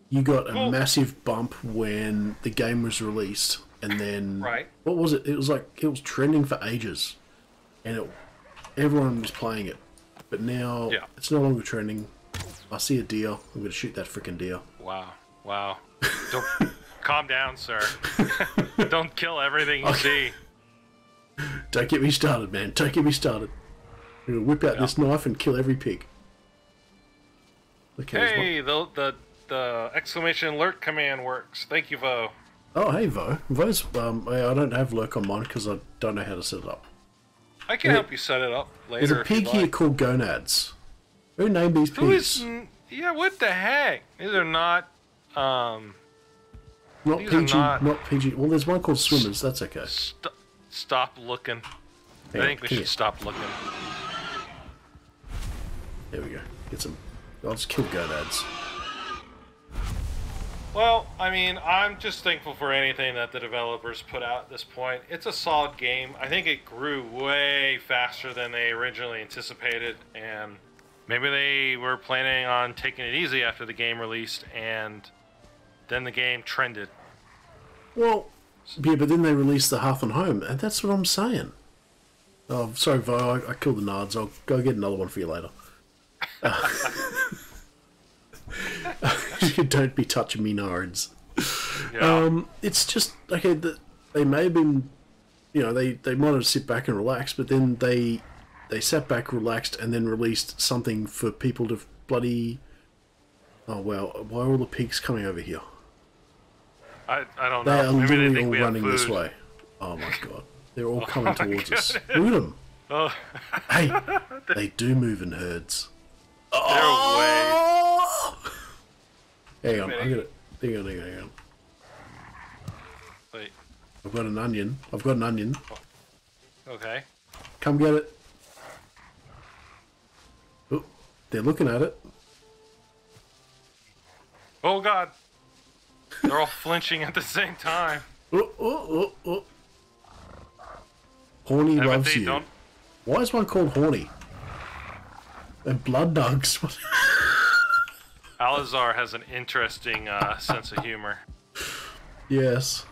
you got a Well- massive bump when the game was released, and then Right. what was it? It was like it was trending for ages, and it everyone was playing it, but now Yeah. it's no longer trending. I see a deer, I'm gonna shoot that freaking deer. Wow, wow. Don't calm down, sir. Don't kill everything you see. Don't get me started, man. Don't get me started. I'm gonna whip out this knife and kill every pig. Okay. Hey, the the the exclamation alert command works. Thank you, Vo. Oh, hey, Vo. Vo's, um, I I don't have lurk on mine because I don't know how to set it up. I can There- help you set it up later. There's a pig here like. called Gonads. Who named these Who is? pigs? mm, Yeah, what the heck? These are not. Um, Not PG, not- not... PG. Well, there's one called Swimmers. That's okay. st- stop looking. I think we come should here. stop looking. There we go. Get some. I'll just kill Gonads. Well, I mean, I'm just thankful for anything that the developers put out at this point. It's a solid game. I think it grew way faster than they originally anticipated, and maybe they were planning on taking it easy after the game released, and then the game trended. Well, yeah, but then they released the Hearth and Home, and that's what I'm saying. Oh, sorry, Vo. I, I killed the Nards. I'll go get another one for you later. Don't be touching me, Nards. Yeah. Um, it's just okay. The, they may have been, you know, they they might have sit back and relax, but then they they sat back, relaxed, and then released something for people to bloody Oh well, why are all the pigs coming over here? I, I don't They know. are Maybe they literally all running this way. Oh my god. They're all coming my towards us. goodness. Look at them. Oh, Hey, they do move in herds. they're. Oh! Hang on, I'm gonna. Hang on, hang on, hang on. Wait. I've got an onion. I've got an onion. Oh, okay. Come get it. Oh, they're looking at it. Oh God. They're all flinching at the same time. Oh, oh, oh, oh. Horny Yeah, loves you. don't. Why is one called Horny? And Blood Dogs. Alazar has an interesting uh, sense of humor. yes.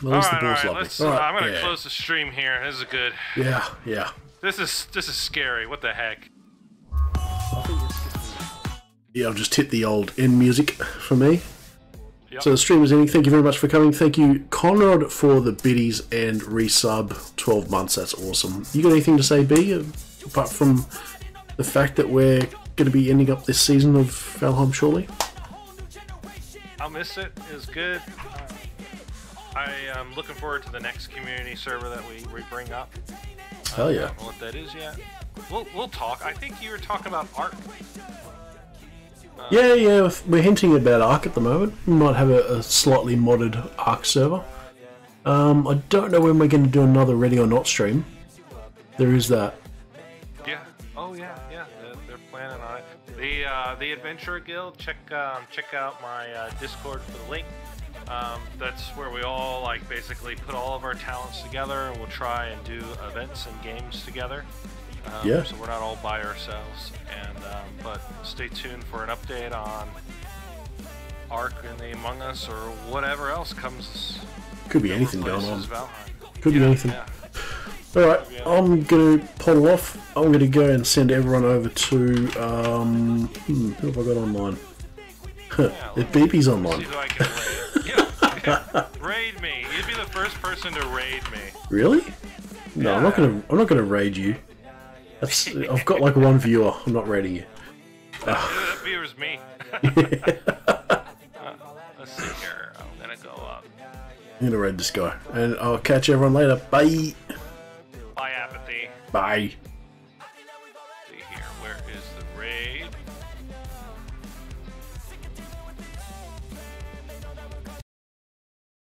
At All least right, the all boss right. love me. Let's. All uh, I'm gonna yeah. close the stream here. This is good. Yeah, yeah. This is this is scary. What the heck? Yeah, I'll just hit the old end music for me. Yep. So the stream is ending. Thank you very much for coming. Thank you, Conrad, for the biddies and resub. 12 months, that's awesome. You got anything to say, B? uh, Apart from the fact that we're going to be ending up this season of Valheim, surely? I'll miss it. It was good. Uh, I am looking forward to the next community server that we, we bring up. Hell I yeah. don't know what that is yet. We'll we'll talk. I think you were talking about Ark. Yeah, yeah, we're hinting about Ark at the moment. We might have a, a slightly modded Ark server. Um, I don't know when we're going to do another Ready or Not stream. There is that. The uh, the Adventurer Guild. Check um, check out my uh, Discord for the link. Um, that's where we all like basically put all of our talents together, and we'll try and do events and games together. Um, Yeah. So we're not all by ourselves. And um, but stay tuned for an update on Ark and the Among Us or whatever else comes. Could be anything going on. Valheim. Could be anything. yeah. Alright, I'm gonna pull off. I'm gonna go and send everyone over to um hmm, who have I got online? the BB's online. who I can raid. me. You'd be the first person to raid me. Really? No, I'm not gonna I'm not gonna raid you. That's I've got like one viewer, I'm not raiding you. That viewer's me. Uh, let's see here. I'm gonna go up. I'm gonna raid this guy. And I'll catch everyone later. Bye. Bye, apathy. Bye.